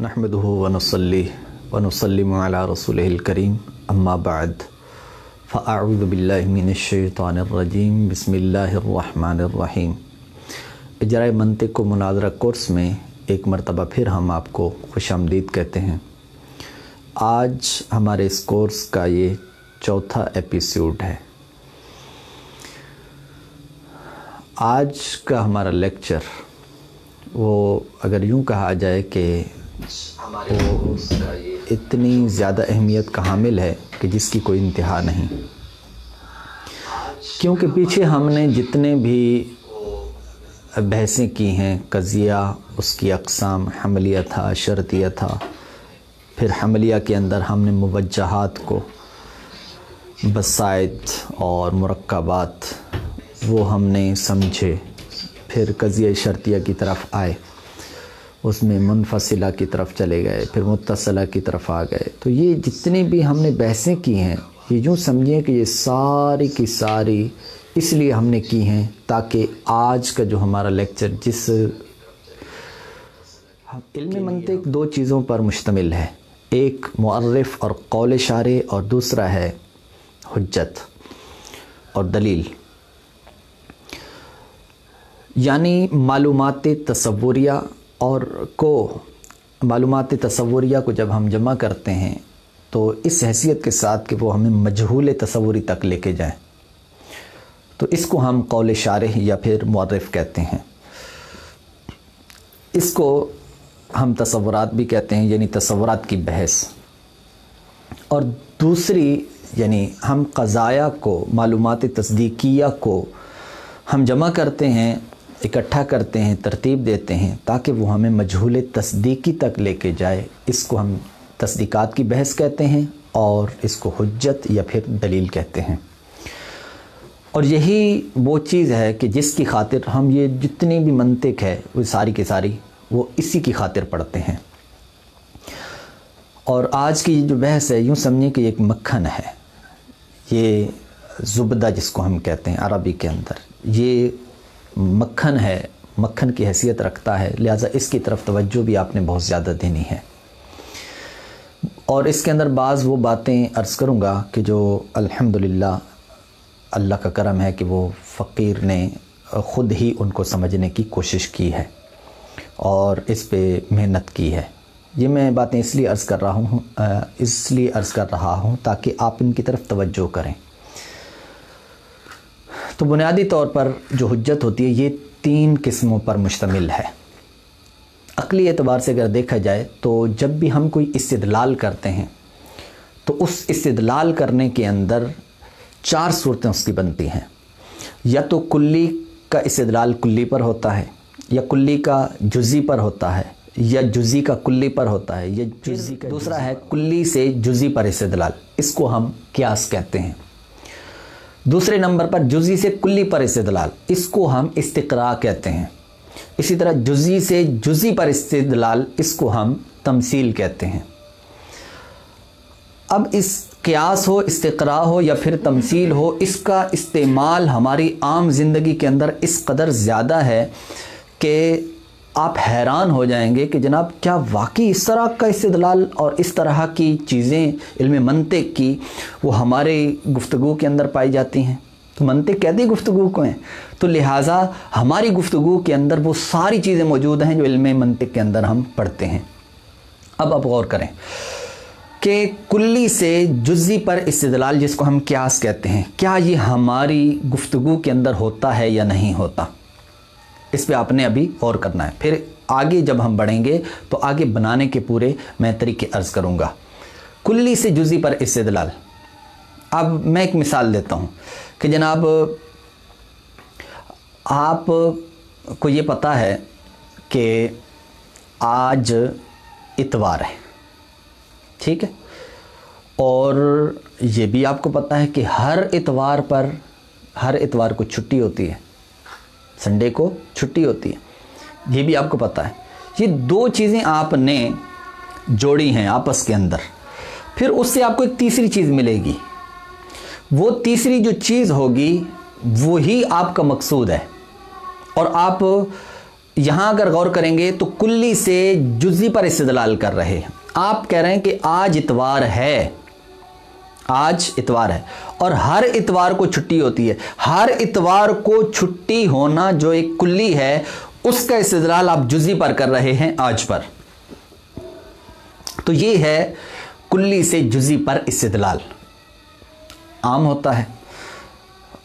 نحمده ونصلي ونسلم على رسوله الكريم. اما بعد فاعوذ بالله من الشیطان الرجیم بسم اللہ الرحمن الرحیم اجرائے منطق کو مناظرہ کورس میں ایک مرتبہ پھر ہم آپ کو خوش آمدید کہتے ہیں۔ آج ہمارے اس کورس کا یہ چوتھا ایپیسوڈ ہے۔ آج کا ہمارا لیکچر وہ اگر یوں کہا جائے کہ وہ اتنی زیادہ اہمیت کا حامل ہے کہ جس کی کوئی انتہا نہیں۔ کیونکہ پیچھے ہم نے جتنے بھی بحثیں کی ہیں، قضیہ، اس کی اقسام، حملیہ تھا، شرطیہ تھا، پھر حملیہ کے اندر ہم نے موجہات کو بسائط اور مرکبات، وہ ہم نے سمجھے۔ پھر قضیہ شرطیہ کی طرف آئے۔ اس میں منفصلہ کی طرف چلے گئے پھر متصلہ کی طرف آ گئے۔ تو یہ جتنی بھی ہم نے بحثیں کی ہیں یہ یوں سمجھیں کہ یہ ساری کی ساری اس لیے ہم نے کی ہیں تاکہ آج کا جو ہمارا لیکچر جس علم منطق دو چیزوں پر مشتمل ہے۔ ایک معرف اور قول شارع اور دوسرا ہے حجت اور دلیل۔ یعنی معلومات تصوریہ اور کو معلومات تصوریہ کو جب ہم جمع کرتے ہیں تو اس حیثیت کے ساتھ کہ وہ ہمیں مجہول تصوری تک لے کے جائیں۔ تو اس کو ہم قول شارح یا پھر معرف کہتے ہیں۔ اس کو ہم تصورات بھی کہتے ہیں یعنی تصورات کی بحث۔ اور دوسری یعنی ہم قضایا کو معلومات تصدیقیہ کو ہم جمع کرتے ہیں اکٹھا کرتے ہیں، ترتیب دیتے ہیں تاکہ وہ ہمیں مجہول تصدیقی تک لے کے جائے۔ اس کو ہم تصدیقات کی بحث کہتے ہیں اور اس کو حجت یا پھر دلیل کہتے ہیں۔ اور یہی وہ چیز ہے کہ جس کی خاطر ہم یہ جتنی بھی منطق ہے، وہ ساری کی ساری وہ اسی کی خاطر پڑھتے ہیں۔ اور آج کی جو بحث ہے، یوں سمجھیں کہ ایک مکھن ہے۔ یہ زبدہ جس کو ہم کہتے ہیں عربی کے اندر، یہ مکھن ہے، مکھن کی حیثیت رکھتا ہے، لہٰذا اس کی طرف توجہ بھی آپ نے بہت زیادہ دینی ہے۔ اور اس کے اندر بعض وہ باتیں عرض کروں گا کہ جو الحمدللہ اللہ کا کرم ہے کہ وہ فقیر نے خود ہی ان کو سمجھنے کی کوشش کی ہے اور اس پہ محنت کی ہے۔ یہ میں باتیں اس لیے عرض کر رہا ہوں، اس لیے عرض کر رہا ہوں تاکہ آپ ان کی طرف توجہ کریں۔ تو بنیادی طور پر جو حجت ہوتی ہے یہ تین قسموں پر مشتمل ہے۔ عقلی اعتبار سے اگر دیکھا جائے تو جب بھی ہم کوئی استدلال کرتے ہیں تو اس استدلال کرنے کے اندر چار صورتیں اس کی بنتی ہیں۔ یا تو کلی کا استدلال کلی پر ہوتا ہے یا کلی کا جزی پر ہوتا ہے یا جزی کا کلی پر ہوتا ہے یا جزی کا دوسرا ہے۔ کلی سے جزی پر استدلال اس کو ہم قیاس کہتے ہیں۔ دوسرے نمبر پر جزی سے کلی پر استدلال، اس کو ہم استقراء کہتے ہیں۔ اسی طرح جزی سے جزی پر استدلال، اس کو ہم تمثیل کہتے ہیں۔ اب اس قیاس ہو، استقراء ہو یا پھر تمثیل ہو، اس کا استعمال ہماری عام زندگی کے اندر اس قدر زیادہ ہے کہ آپ حیران ہو جائیں گے کہ جناب کیا واقعی اس طرح کا استدلال اور اس طرح کی چیزیں علم منطق کی وہ ہمارے گفتگو کے اندر پائی جاتی ہیں؟ تو منطق کہتی گفتگو کو ہیں۔ تو لہٰذا ہماری گفتگو کے اندر وہ ساری چیزیں موجود ہیں جو علم منطق کے اندر ہم پڑھتے ہیں۔ اب اب غور کریں کہ کلی سے جزی پر استدلال جس کو ہم قیاس کہتے ہیں، کیا یہ ہماری گفتگو کے اندر ہوتا ہے یا نہیں ہوتا؟ اس پہ آپ نے ابھی غور کرنا ہے۔ پھر آگے جب ہم بڑھیں گے تو آگے بنانے کے پورے میں طریقے عرض کروں گا۔ کلی سے جزی پر استدلال۔ اب میں ایک مثال دیتا ہوں کہ جناب، آپ کو یہ پتہ ہے کہ آج اتوار ہے۔ ٹھیک ہے؟ اور یہ بھی آپ کو پتہ ہے کہ ہر اتوار پر، ہر اتوار کو چھٹی ہوتی ہے۔ سنڈے کو چھٹی ہوتی ہے۔ یہ بھی آپ کو پتہ ہے۔ یہ دو چیزیں آپ نے جوڑی ہیں آپس کے اندر۔ پھر اس سے آپ کو ایک تیسری چیز ملے گی۔ وہ تیسری جو چیز ہوگی، وہی آپ کا مقصود ہے۔ اور آپ یہاں اگر غور کریں گے تو کلی سے جزی پر استدلال کر رہے ہیں۔ آپ کہہ رہے ہیں کہ آج اتوار ہے۔ آج اتوار ہے۔ اور ہر اتوار کو چھٹی ہوتی ہے۔ ہر اتوار کو چھٹی ہونا جو ایک کلی ہے، اس کا استدلال آپ جزی پر کر رہے ہیں آج پر۔ تو یہ ہے کلی سے جزی پر استدلال۔ عام ہوتا ہے۔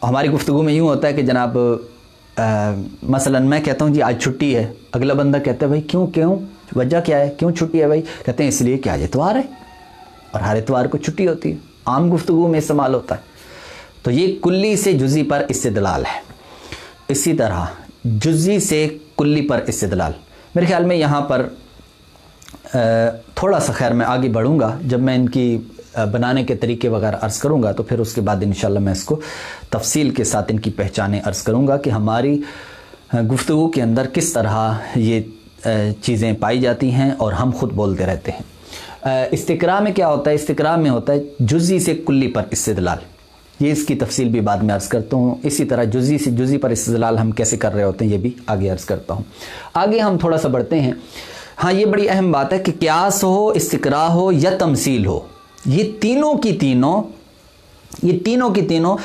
ہماری گفتگو میں یوں ہوتا ہے کہ جناب مثلا میں کہتا ہوں جی آج چھٹی ہے۔ اگلا بندہ کہتا ہے، بھائی کیوں کیوں؟ وجہ کیا ہے؟ کیوں چھٹی ہے بھائی؟ کہتے ہیں، اس لیے کہ آج اتوار ہے۔ اور ہر اتوار کو چھٹی ہوتی ہے۔ عام گفتگو میں استعمال ہوتا ہے۔ تو یہ کلی سے جزی پر استدلال ہے۔ اسی طرح جزی سے کلی پر استدلال۔ میرے خیال میں یہاں پر تھوڑا سا خیر میں آگے بڑھوں گا۔ جب میں ان کی بنانے کے طریقے وغیرہ عرض کروں گا تو پھر اس کے بعد انشاءاللہ میں اس کو تفصیل کے ساتھ ان کی پہچانیں عرض کروں گا کہ ہماری گفتگو کے اندر کس طرح یہ چیزیں پائی جاتی ہیں اور ہم خود بولتے رہتے ہیں۔ استقرا میں کیا ہوتا ہے؟ استقرا میں ہوتا ہے جزی سے کلی پر استدلال۔ یہ اس کی تفصیل بھی بعد میں عرض کرتا ہوں۔ اسی طرح جزی سے جزی پر استدلال ہم کیسے کر رہے ہوتے ہیں، یہ بھی آگے عرض کرتا ہوں۔ آگے ہم تھوڑا سا بڑھتے ہیں۔ ہاں یہ بڑی اہم بات ہے کہ قیاس ہو استقرا ہو یا تمثیل ہو۔ یہ تینوں کی تینوں، یہ تینوں کی تینوں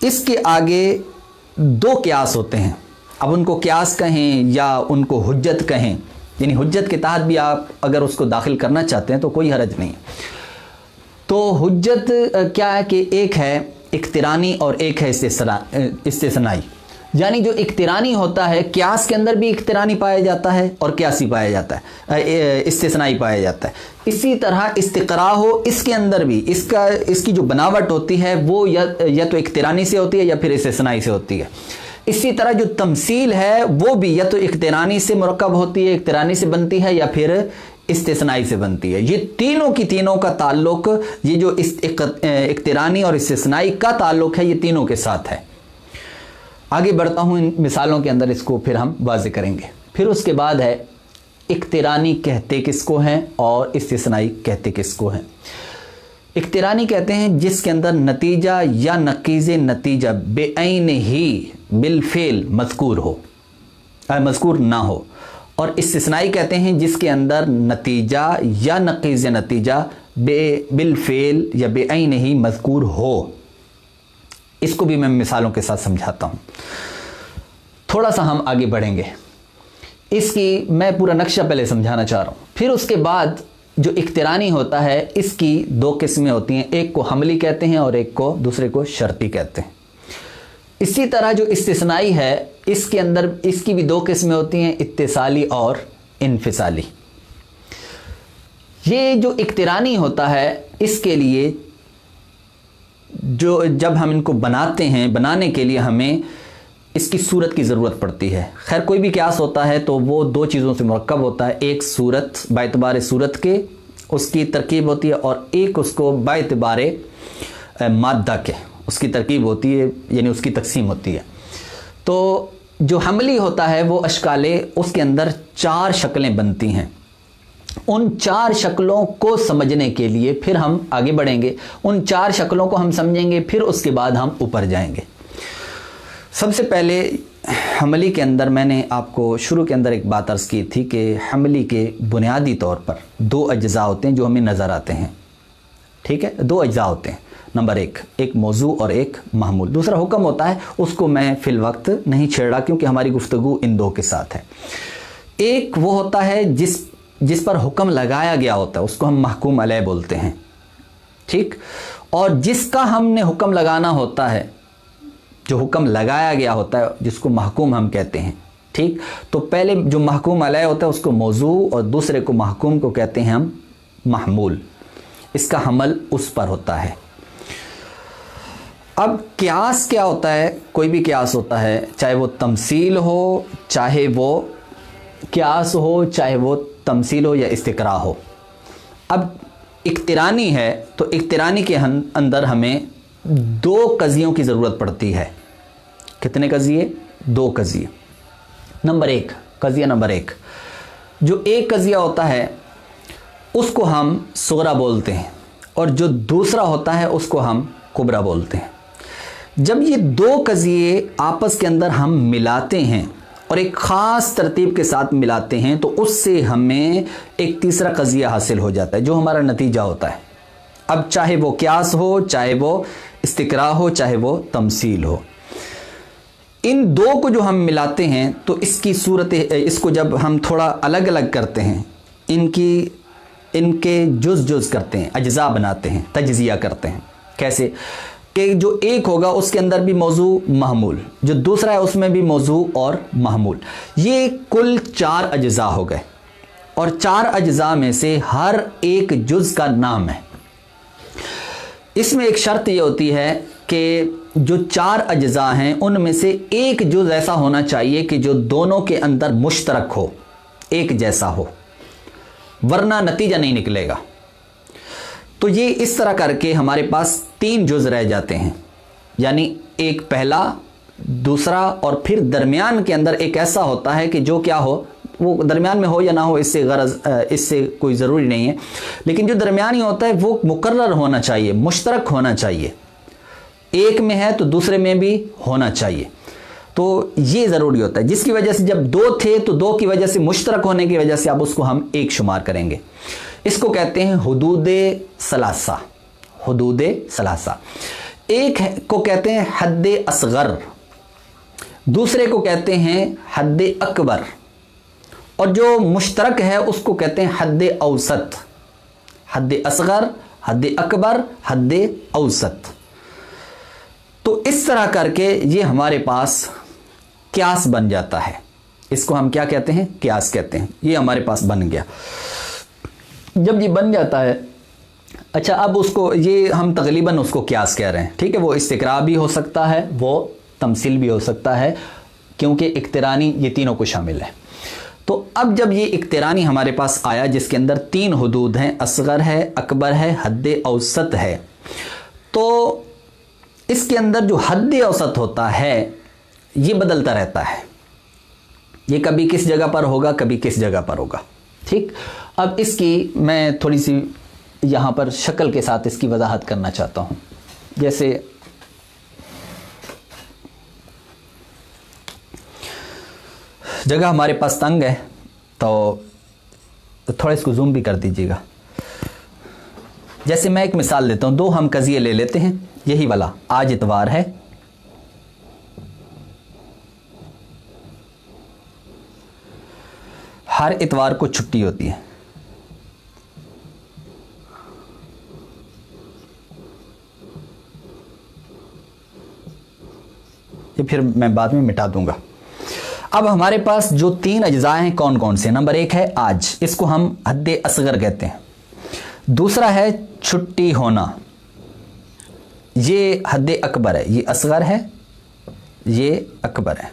اس کے آگے دو قیاس ہوتے ہیں۔ اب ان کو قیاس کہیں یا ان کو حجت کہیں۔ یعنی حجت کے تحت بھی آپ اگر اس کو داخل کرنا چاہتے ہیں تو کوئی حرج نہیں تو حجت کیا ہے کہ ایک ہے اقترانی اور ایک ہے استثنائی۔ یعنی جو اقترانی ہوتا ہے، قیاس کے اندر بھی اقترانی پایا جاتا ہے اور قیاسی پایا جاتا ہے استثنائی پایا جاتا ہے۔ اسی طرح استقرا ہو، اس کے اندر بھی، اس کا، اس کی جو بناوٹ ہوتی ہے، وہ یا تو اقترانی سے ہوتی ہے یا پھر استثنائی سے ہوتی ہے۔ اسی طرح جو تمثیل ہے، وہ بھی یا تو اقترانی سے مرکب ہوتی ہے، اقترانی سے بنتی ہے یا پھر استثنائی سے بنتی ہے۔ یہ تینوں کی تینوں کا تعلق، یہ جو اقترانی اور استثنائی کا تعلق ہے، یہ تینوں کے ساتھ ہے۔ آگے بڑھتا ہوں ان مثالوں کے اندر، اس کو پھر ہم واضح کریں گے۔ پھر اس کے بعد ہے، اقترانی کہتے کس کو ہیں اور استثنائی کہتے کس کو ہیں۔ اقترانی کہتے ہیں جس کے اندر نتیجہ یا نقیز نتیجہ بے عین ہی بالفعل مذکور ہو مذکور نہ ہو۔ اور استثنائی کہتے ہیں جس کے اندر نتیجہ یا نقیز نتیجہ بے بالفعل یا بے عین ہی مذکور ہو۔ اس کو بھی میں مثالوں کے ساتھ سمجھاتا ہوں۔ تھوڑا سا ہم آگے بڑھیں گے۔ اس کی میں پورا نقشہ پہلے سمجھانا چاہ رہا ہوں۔ پھر اس کے بعد جو اقترانی ہوتا ہے، اس کی دو قسمیں ہوتی ہیں، ایک کو حملی کہتے ہیں اور ایک کو دوسرے کو شرطی کہتے ہیں۔ اسی طرح جو استثنائی ہے، اس کے اندر، اس کی بھی دو قسمیں ہوتی ہیں، اتصالی اور انفصالی۔ یہ جو اقترانی ہوتا ہے، اس کے لیے جو جب ہم ان کو بناتے ہیں، بنانے کے لیے ہمیں اس کی صورت کی ضرورت پڑتی ہے۔ خیر، کوئی بھی قیاس ہوتا ہے تو وہ دو چیزوں سے مرکب ہوتا ہے۔ ایک صورت با اعتبار صورت کے اس کی ترکیب ہوتی ہے اور ایک اس کو با اعتبار مادہ کے اس کی ترکیب ہوتی ہے یعنی اس کی تقسیم ہوتی ہے۔ تو جو حملی ہوتا ہے، وہ اشکالے اس کے اندر چار شکلیں بنتی ہیں۔ ان چار شکلوں کو سمجھنے کے لیے پھر ہم آگے بڑھیں گے۔ ان چار شکلوں کو ہم سمجھیں گے، پھر اس کے بعد ہم اوپر جائیں گے۔ سب سے پہلے حملی کے اندر میں نے آپ کو شروع کے اندر ایک بات عرض کی تھی کہ حملی کے بنیادی طور پر دو اجزاء ہوتے ہیں جو ہمیں نظر آتے ہیں۔ ٹھیک ہے؟ دو اجزاء ہوتے ہیں۔ نمبر ایک ایک موضوع اور ایک محمول دوسرا حکم ہوتا ہے، اس کو میں فی الوقت نہیں چھیڑ رہا کیونکہ ہماری گفتگو ان دو کے ساتھ ہے۔ ایک وہ ہوتا ہے جس جس پر حکم لگایا گیا ہوتا ہے، اس کو ہم محکوم علیہ بولتے ہیں۔ ٹھیک؟ اور جس کا ہم نے حکم لگانا ہوتا ہے جو حکم لگایا گیا ہوتا ہے، جس کو محکوم ہم کہتے ہیں، ٹھیک؟ تو پہلے جو محکوم علیہ ہوتا ہے، اس کو موضوع اور دوسرے کو محکوم کو کہتے ہیں ہم محمول۔ اس کا حمل اس پر ہوتا ہے۔ اب قیاس کیا ہوتا ہے؟ کوئی بھی قیاس ہوتا ہے، چاہے وہ تمثیل ہو، چاہے وہ قیاس ہو، چاہے وہ تمثیل ہو یا استقرا ہو۔ اب اقترانی ہے، تو اقترانی کے اندر ہمیں دو قضیوں کی ضرورت پڑتی ہے۔ کتنے قضیے؟ دو قضیے۔ نمبر ایک، قضیہ نمبر ایک۔ جو ایک قضیہ ہوتا ہے، اس کو ہم سغرا بولتے ہیں۔ اور جو دوسرا ہوتا ہے، اس کو ہم کبرا بولتے ہیں۔ جب یہ دو قضیے آپس کے اندر ہم ملاتے ہیں اور ایک خاص ترتیب کے ساتھ ملاتے ہیں، تو اس سے ہمیں ایک تیسرا قضیہ حاصل ہو جاتا ہے، جو ہمارا نتیجہ ہوتا ہے۔ اب چاہے وہ قیاس ہو، چاہے وہ استقرا ہو، چاہے وہ تمثیل ہو۔ ان دو کو جو ہم ملاتے ہیں، تو اس کی صورت، اس کو جب ہم تھوڑا الگ الگ کرتے ہیں، ان کی، ان کے جز جز کرتے ہیں، اجزاء بناتے ہیں، تجزیہ کرتے ہیں۔ کیسے؟ کہ جو ایک ہوگا، اس کے اندر بھی موضوع محمول، جو دوسرا ہے، اس میں بھی موضوع اور محمول۔ یہ کل چار اجزاء ہو گئے، اور چار اجزاء میں سے ہر ایک جز کا نام ہے۔ اس میں ایک شرط یہ ہوتی ہے کہ جو چار اجزاء ہیں، ان میں سے ایک جز ایسا ہونا چاہیے کہ جو دونوں کے اندر مشترک ہو، ایک جیسا ہو، ورنہ نتیجہ نہیں نکلے گا۔ تو یہ اس طرح کر کے ہمارے پاس تین جز رہ جاتے ہیں۔ یعنی ایک پہلا، دوسرا اور پھر درمیان کے اندر ایک ایسا ہوتا ہے کہ جو کیا ہو وہ درمیان میں ہو یا نہ ہو، اس سے غرض اس سے کوئی ضروری نہیں ہے۔ لیکن جو درمیانی ہوتا ہے، وہ مقرر ہونا چاہیے، مشترک ہونا چاہیے۔ ایک میں ہے تو دوسرے میں بھی ہونا چاہیے۔ تو یہ ضروری ہوتا ہے، جس کی وجہ سے جب دو تھے تو دو کی وجہ سے مشترک ہونے کی وجہ سے اب اس کو ہم ایک شمار کریں گے۔ اس کو کہتے ہیں حدود ثلاثہ۔ حدود ثلاثہ۔ ایک کو کہتے ہیں حد اصغر۔ دوسرے کو کہتے ہیں حد اکبر۔ اور جو مشترک ہے اس کو کہتے ہیں حد اوسط۔ حد اصغر، حد اکبر، حد اوسط۔ تو اس طرح کر کے یہ ہمارے پاس کیاس بن جاتا ہے۔ اس کو ہم کیا کہتے ہیں؟ کیاس کہتے ہیں۔ یہ ہمارے پاس بن گیا۔ جب یہ بن جاتا ہے اچھا اب اس کو یہ ہم تقریباً اس کو کیاس کہہ رہے ہیں۔ ٹھیک ہے، وہ استقرا بھی ہو سکتا ہے، وہ تمثیل بھی ہو سکتا ہے، کیونکہ اقترانی یہ تینوں کو شامل ہے۔ تو اب جب یہ اقترانی ہمارے پاس آیا جس کے اندر تین حدود ہیں، اصغر ہے، اکبر ہے، حد اوسط ہے، تو اس کے اندر جو حد اوسط ہوتا ہے، یہ بدلتا رہتا ہے۔ یہ کبھی کس جگہ پر ہوگا، کبھی کس جگہ پر ہوگا۔ ٹھیک؟ اب اس کی میں تھوڑی سی یہاں پر شکل کے ساتھ اس کی وضاحت کرنا چاہتا ہوں۔ جیسے جگہ ہمارے پاس تنگ ہے، تو تھوڑا اس کو زوم بھی کر دیجیے گا۔ جیسے میں ایک مثال دیتا ہوں، دو ہم قضیے لے لیتے ہیں۔ یہی والا، آج اتوار ہے۔ ہر اتوار کو چھٹی ہوتی ہے۔ یہ پھر میں بعد میں مٹا دوں گا۔ اب ہمارے پاس جو تین اجزاء ہیں، کون کون سے؟ نمبر ایک ہے آج۔ اس کو ہم حد اصغر کہتے ہیں۔ دوسرا ہے چھٹی ہونا۔ یہ حد اکبر ہے۔ یہ اصغر ہے، یہ اکبر ہے۔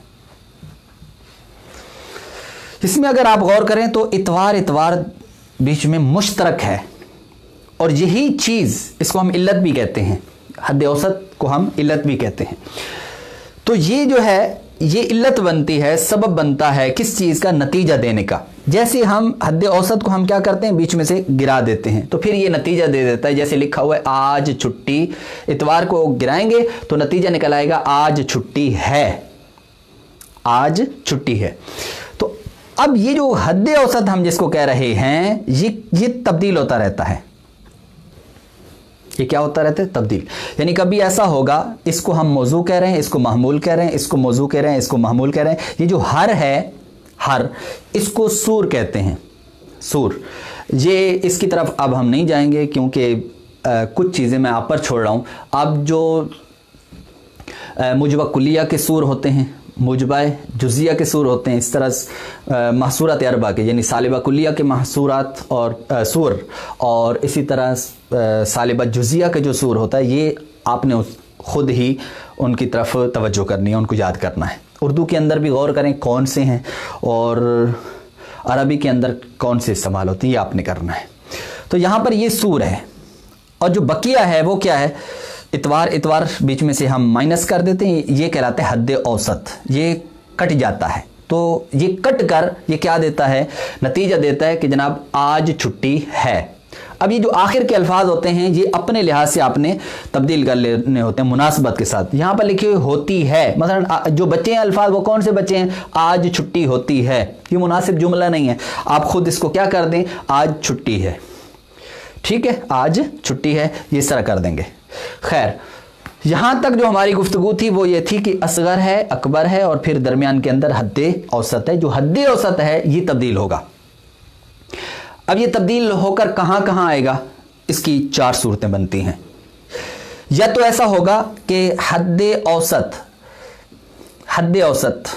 اس میں اگر آپ غور کریں تو اتوار اتوار بیچ میں مشترک ہے۔ اور یہی چیز اس کو ہم علت بھی کہتے ہیں۔ حد اوسط کو ہم علت بھی کہتے ہیں۔ تو یہ جو ہے یہ علت بنتی ہے، سبب بنتا ہے کس چیز کا نتیجہ دینے کا۔ جیسے ہم حد اوسط کو ہم کیا کرتے ہیں، بیچ میں سے گرا دیتے ہیں۔ تو پھر یہ نتیجہ دے دیتا ہے، جیسے لکھا ہوا ہے، آج چھٹی۔ اتوار کو گرائیں گے تو نتیجہ نکل آئے گا، آج چھٹی ہے۔ آج چھٹی ہے۔ تو اب یہ جو حد اوسط ہم جس کو کہہ رہے ہیں، یہ تبدیل ہوتا رہتا ہے۔ یہ کیا ہوتا رہتا ہے؟ تبدیل۔ یعنی کبھی ایسا ہوگا، اس کو ہم موضوع کہہ رہے ہیں، اس کو محمول کہہ رہے ہیں، اس کو موضوع کہہ رہے ہیں، اس کو محمول کہہ رہے ہیں۔ یہ جو ہر ہے، ہر، اس کو سور کہتے ہیں۔ سور۔ یہ اس کی طرف اب ہم نہیں جائیں گے، کیونکہ کچھ چیزیں میں آپ پر چھوڑ رہا ہوں۔ اب جو مجبہ کلیہ کے سور ہوتے ہیں مجبہ جزیہ کے سور ہوتے ہیں، اس طرح محصورات اربا کے یعنی سالبہ کلیہ کے محصورات اور سور، اور اسی طرح سالبہ جزیہ کا جو سور ہوتا ہے، یہ آپ نے خود ہی ان کی طرف توجہ کرنی ہے، ان کو یاد کرنا ہے۔ اردو کے اندر بھی غور کریں کون سے ہیں، اور عربی کے اندر کون سے استعمال ہوتے ہیں، یہ آپ نے کرنا ہے۔ تو یہاں پر یہ سور ہے، اور جو بقیہ ہے، وہ کیا ہے؟ اتوار اتوار بیچ میں سے ہم مائنس کر دیتے ہیں، یہ کہلاتے ہیں حد اوسط، یہ کٹ جاتا ہے۔ تو یہ کٹ کر یہ کیا دیتا ہے؟ نتیجہ دیتا ہے کہ جناب آج چھٹی ہے۔ اب یہ جو آخر کے الفاظ ہوتے ہیں، یہ اپنے لحاظ سے آپ نے تبدیل کر لینے ہوتے ہیں مناسبت کے ساتھ۔ یہاں پر لکھے ہوئے ہوتی ہے۔ مثلا جو بچے ہیں الفاظ، وہ کون سے بچے ہیں؟ آج چھٹی ہوتی ہے۔ یہ مناسب جملہ نہیں ہے۔ آپ خود اس کو کیا کر دیں؟ آج چھٹی ہے۔ ٹھیک ہے، آج چھٹی ہے، یہ اس طرح کر دیں گے۔ خیر، یہاں تک جو ہماری گفتگو تھی وہ یہ تھی کہ اصغر ہے، اکبر ہے اور پھر درمیان کے اندر حد اوسط ہے۔ جو حد اوسط ہے، یہ تبدیل ہوگا۔ اب یہ تبدیل ہو کر کہاں کہاں آئے گا؟ اس کی چار صورتیں بنتی ہیں۔ یا تو ایسا ہوگا کہ حد اوسط حد اوسط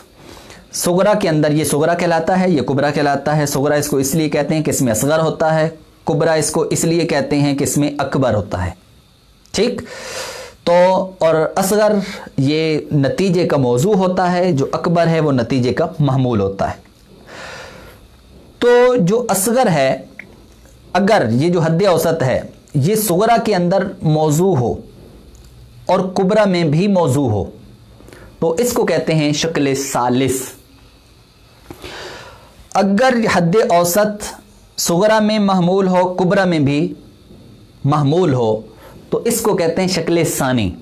سگرا کے اندر یہ سگرا کہلاتا ہے، یہ کبرا کہلاتا ہے۔ سگرا اس کو اس لیے کہتے ہیں کہ اس میں اصغر ہوتا ہے۔ کبرا اس کو اس لیے کہتے ہیں کہ اس میں اکبر ہوتا ہے۔ ٹھیک؟ تو اور اصغر یہ نتیجے کا موضوع ہوتا ہے، جو اکبر ہے وہ نتیجے کا محمول ہوتا ہے۔ تو جو اصغر ہے، اگر یہ جو حد اوسط ہے، یہ سغرا کے اندر موضوع ہو اور کبرا میں بھی موضوع ہو، تو اس کو کہتے ہیں شکل سالس اگر حد اوسط سغرا میں محمول ہو، کبرا میں بھی محمول ہو، تو اس کو کہتے ہیں شکل ثانی۔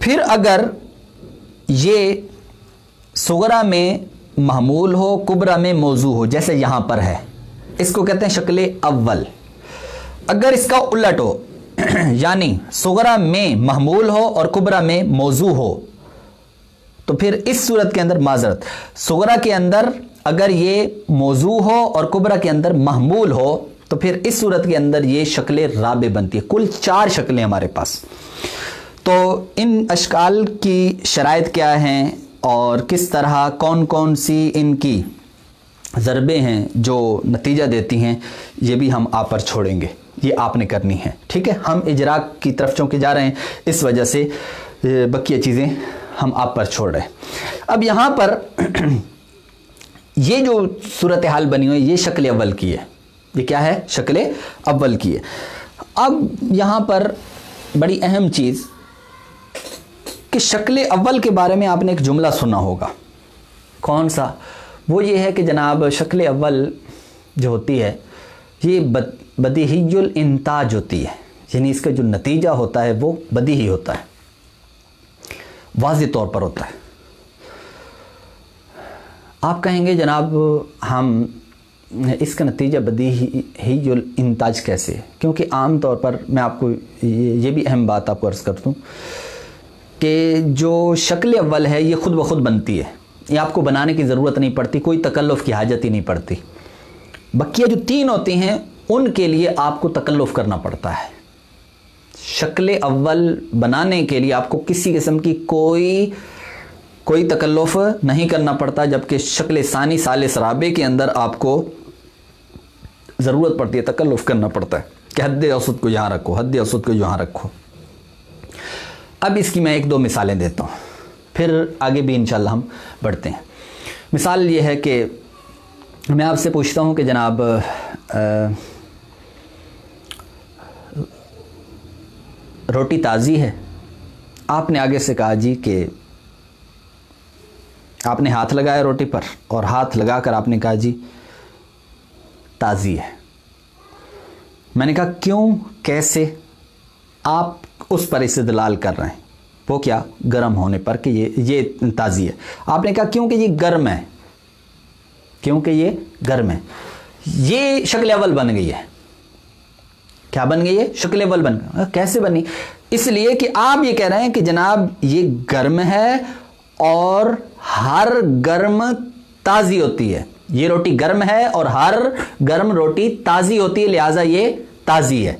پھر اگر یہ سغرا میں محمول ہو، کبرا میں موضوع ہو، جیسے یہاں پر ہے، اس کو کہتے ہیں شکل اول۔ اگر اس کا الٹ ہو یعنی سغرا میں محمول ہو اور کبرا میں موضوع ہو، تو پھر اس صورت کے اندر معذرت۔ سغرا کے اندر اگر یہ موضوع ہو اور کبرا کے اندر محمول ہو، تو پھر اس صورت کے اندر یہ شکلیں رابع بنتی ہے کل چار شکلیں ہمارے پاس۔ تو ان اشکال کی شرائط کیا ہیں اور کس طرح کون کون سی ان کی ضربیں ہیں جو نتیجہ دیتی ہیں، یہ بھی ہم آپ پر چھوڑیں گے۔ یہ آپ نے کرنی ہے ٹھیک ہے، ہم اجرا کی طرف چونکہ جا رہے ہیں، اس وجہ سے بقیہ چیزیں ہم آپ پر چھوڑ رہے ہیں۔ اب یہاں پر یہ جو صورتحال بنی ہوئی یہ شکل اول کی ہے۔ یہ کیا ہے؟ شکل اول کی ہے۔ اب یہاں پر بڑی اہم چیز کہ شکل اول کے بارے میں آپ نے ایک جملہ سنا ہوگا۔ کون سا؟ وہ یہ ہے کہ جناب شکل اول جو ہوتی ہے، یہ بدیہی الانتاج ہوتی ہے۔ یعنی اس کا جو نتیجہ ہوتا ہے، وہ بدیہی ہوتا ہے۔ واضح طور پر ہوتا ہے۔ آپ کہیں گے جناب ہم اس کا نتیجہ بدی ہی جو انتاج کیسے ہے؟ کیونکہ عام طور پر میں آپ کو یہ بھی اہم بات آپ کو عرض کر دوں کہ جو شکل اول ہے یہ خود بخود بنتی ہے۔ یہ آپ کو بنانے کی ضرورت نہیں پڑتی، کوئی تکلف کی حاجت ہی نہیں پڑتی۔ بقیہ جو تین ہوتی ہیں، ان کے لیے آپ کو تکلف کرنا پڑتا ہے۔ شکل اول بنانے کے لیے آپ کو کسی قسم کی کوئی کوئی تکلف نہیں کرنا پڑتا، جبکہ شکل ثانی سال سرابے کے اندر آپ کو ضرورت پڑتی ہے، تکلف کرنا پڑتا ہے کہ حد اوسط کو یہاں رکھو، حد اوسط کو یہاں رکھو۔ اب اس کی میں ایک دو مثالیں دیتا ہوں۔ پھر آگے بھی انشاءاللہ ہم بڑھتے ہیں۔ مثال یہ ہے کہ میں آپ سے پوچھتا ہوں کہ جناب روٹی تازی ہے؟ آپ نے آگے سے کہا جی کہ آپ نے ہاتھ لگایا روٹی پر اور ہاتھ لگا کر آپ نے کہا جی تازی ہے۔ میں نے کہا، کیوں، کیسے؟ آپ اس پر استدلال کر رہے ہیں۔ وہ کیا؟ گرم ہونے پر کہ یہ یہ تازی ہے۔ آپ نے کہا، کیونکہ یہ گرم ہے۔ کیونکہ یہ گرم ہے۔ یہ شکل اول بن گئی ہے۔ کیا بن گئی ہے؟ شکل اول بن گئی۔ کیسے بنی؟ اس لیے کہ آپ یہ کہہ رہے ہیں کہ جناب، یہ گرم ہے اور ہر گرم تازی ہوتی ہے۔ یہ روٹی گرم ہے اور ہر گرم روٹی تازی ہوتی ہے، لہٰذا یہ تازی ہے۔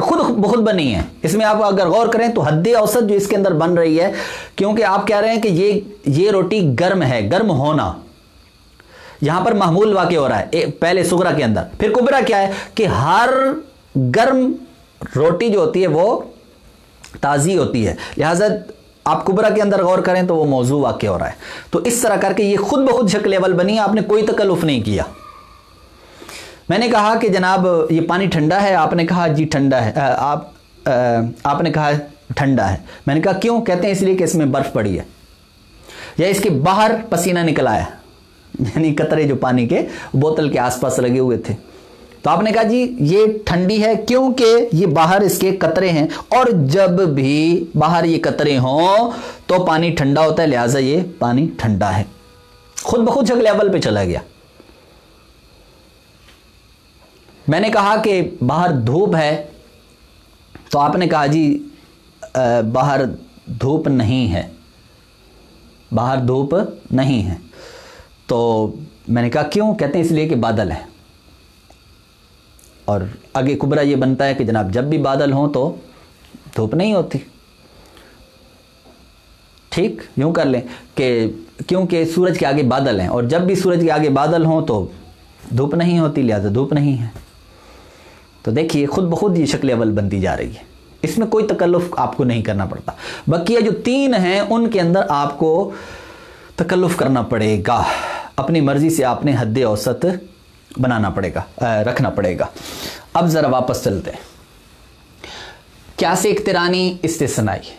خود بخود بنی ہے۔ اس میں آپ اگر غور کریں تو حد اوسط جو اس کے اندر بن رہی ہے، کیونکہ آپ کہہ رہے ہیں کہ یہ یہ روٹی گرم ہے، گرم ہونا۔ یہاں پر محمول واقع ہو رہا ہے پہلے سگرا کے اندر۔ پھر کبرا کیا ہے کہ ہر گرم روٹی جو ہوتی ہے وہ تازی ہوتی ہے۔ لہٰذا آپ کبرا کے اندر غور کریں تو وہ موضوع واقع ہو رہا ہے۔ تو اس طرح کر کے یہ خود بخود شکل اول بنی، آپ نے کوئی تکلف نہیں کیا۔ میں نے کہا کہ جناب یہ پانی ٹھنڈا ہے، آپ نے کہا جی ٹھنڈا ہے آپ آپ نے کہا ٹھنڈا ہے۔ میں نے کہا کیوں؟ کہتے ہیں اس لیے کہ اس میں برف پڑی ہے۔ یا اس کے باہر پسینہ نکل آیا یعنی قطرے جو پانی کے بوتل کے آس پاس لگے ہوئے تھے۔ تو آپ نے کہا جی یہ ٹھنڈی ہے کیونکہ یہ باہر اس کے قطرے ہیں اور جب بھی باہر یہ قطرے ہوں تو پانی ٹھنڈا ہوتا ہے، لہٰذا یہ پانی ٹھنڈا ہے۔ خود بخود شکل اول پہ چلا گیا۔ میں نے کہا کہ باہر دھوپ ہے، تو آپ نے کہا جی باہر دھوپ نہیں ہے۔ باہر دھوپ نہیں ہے۔ تو میں نے کہا کیوں؟ کہتے ہیں اس لیے کہ بادل ہے۔ اور آگے کبرا یہ بنتا ہے کہ جناب جب بھی بادل ہوں تو دھوپ نہیں ہوتی۔ ٹھیک؟ یوں کر لیں کہ کیونکہ سورج کے آگے بادل ہیں اور جب بھی سورج کے آگے بادل ہوں تو دھوپ نہیں ہوتی، لہذا دھوپ نہیں ہے۔ تو دیکھیے، خود بخود یہ شکل اول بنتی جا رہی ہے۔ اس میں کوئی تکلف آپ کو نہیں کرنا پڑتا۔ بقیہ جو تین ہیں، ان کے اندر آپ کو تکلف کرنا پڑے گا۔ اپنی مرضی سے آپ نے حد اوسط بنانا پڑے گا رکھنا پڑے گا۔ اب ذرا واپس چلتے ہیں۔ کیا سے اقترانی استثنائی؟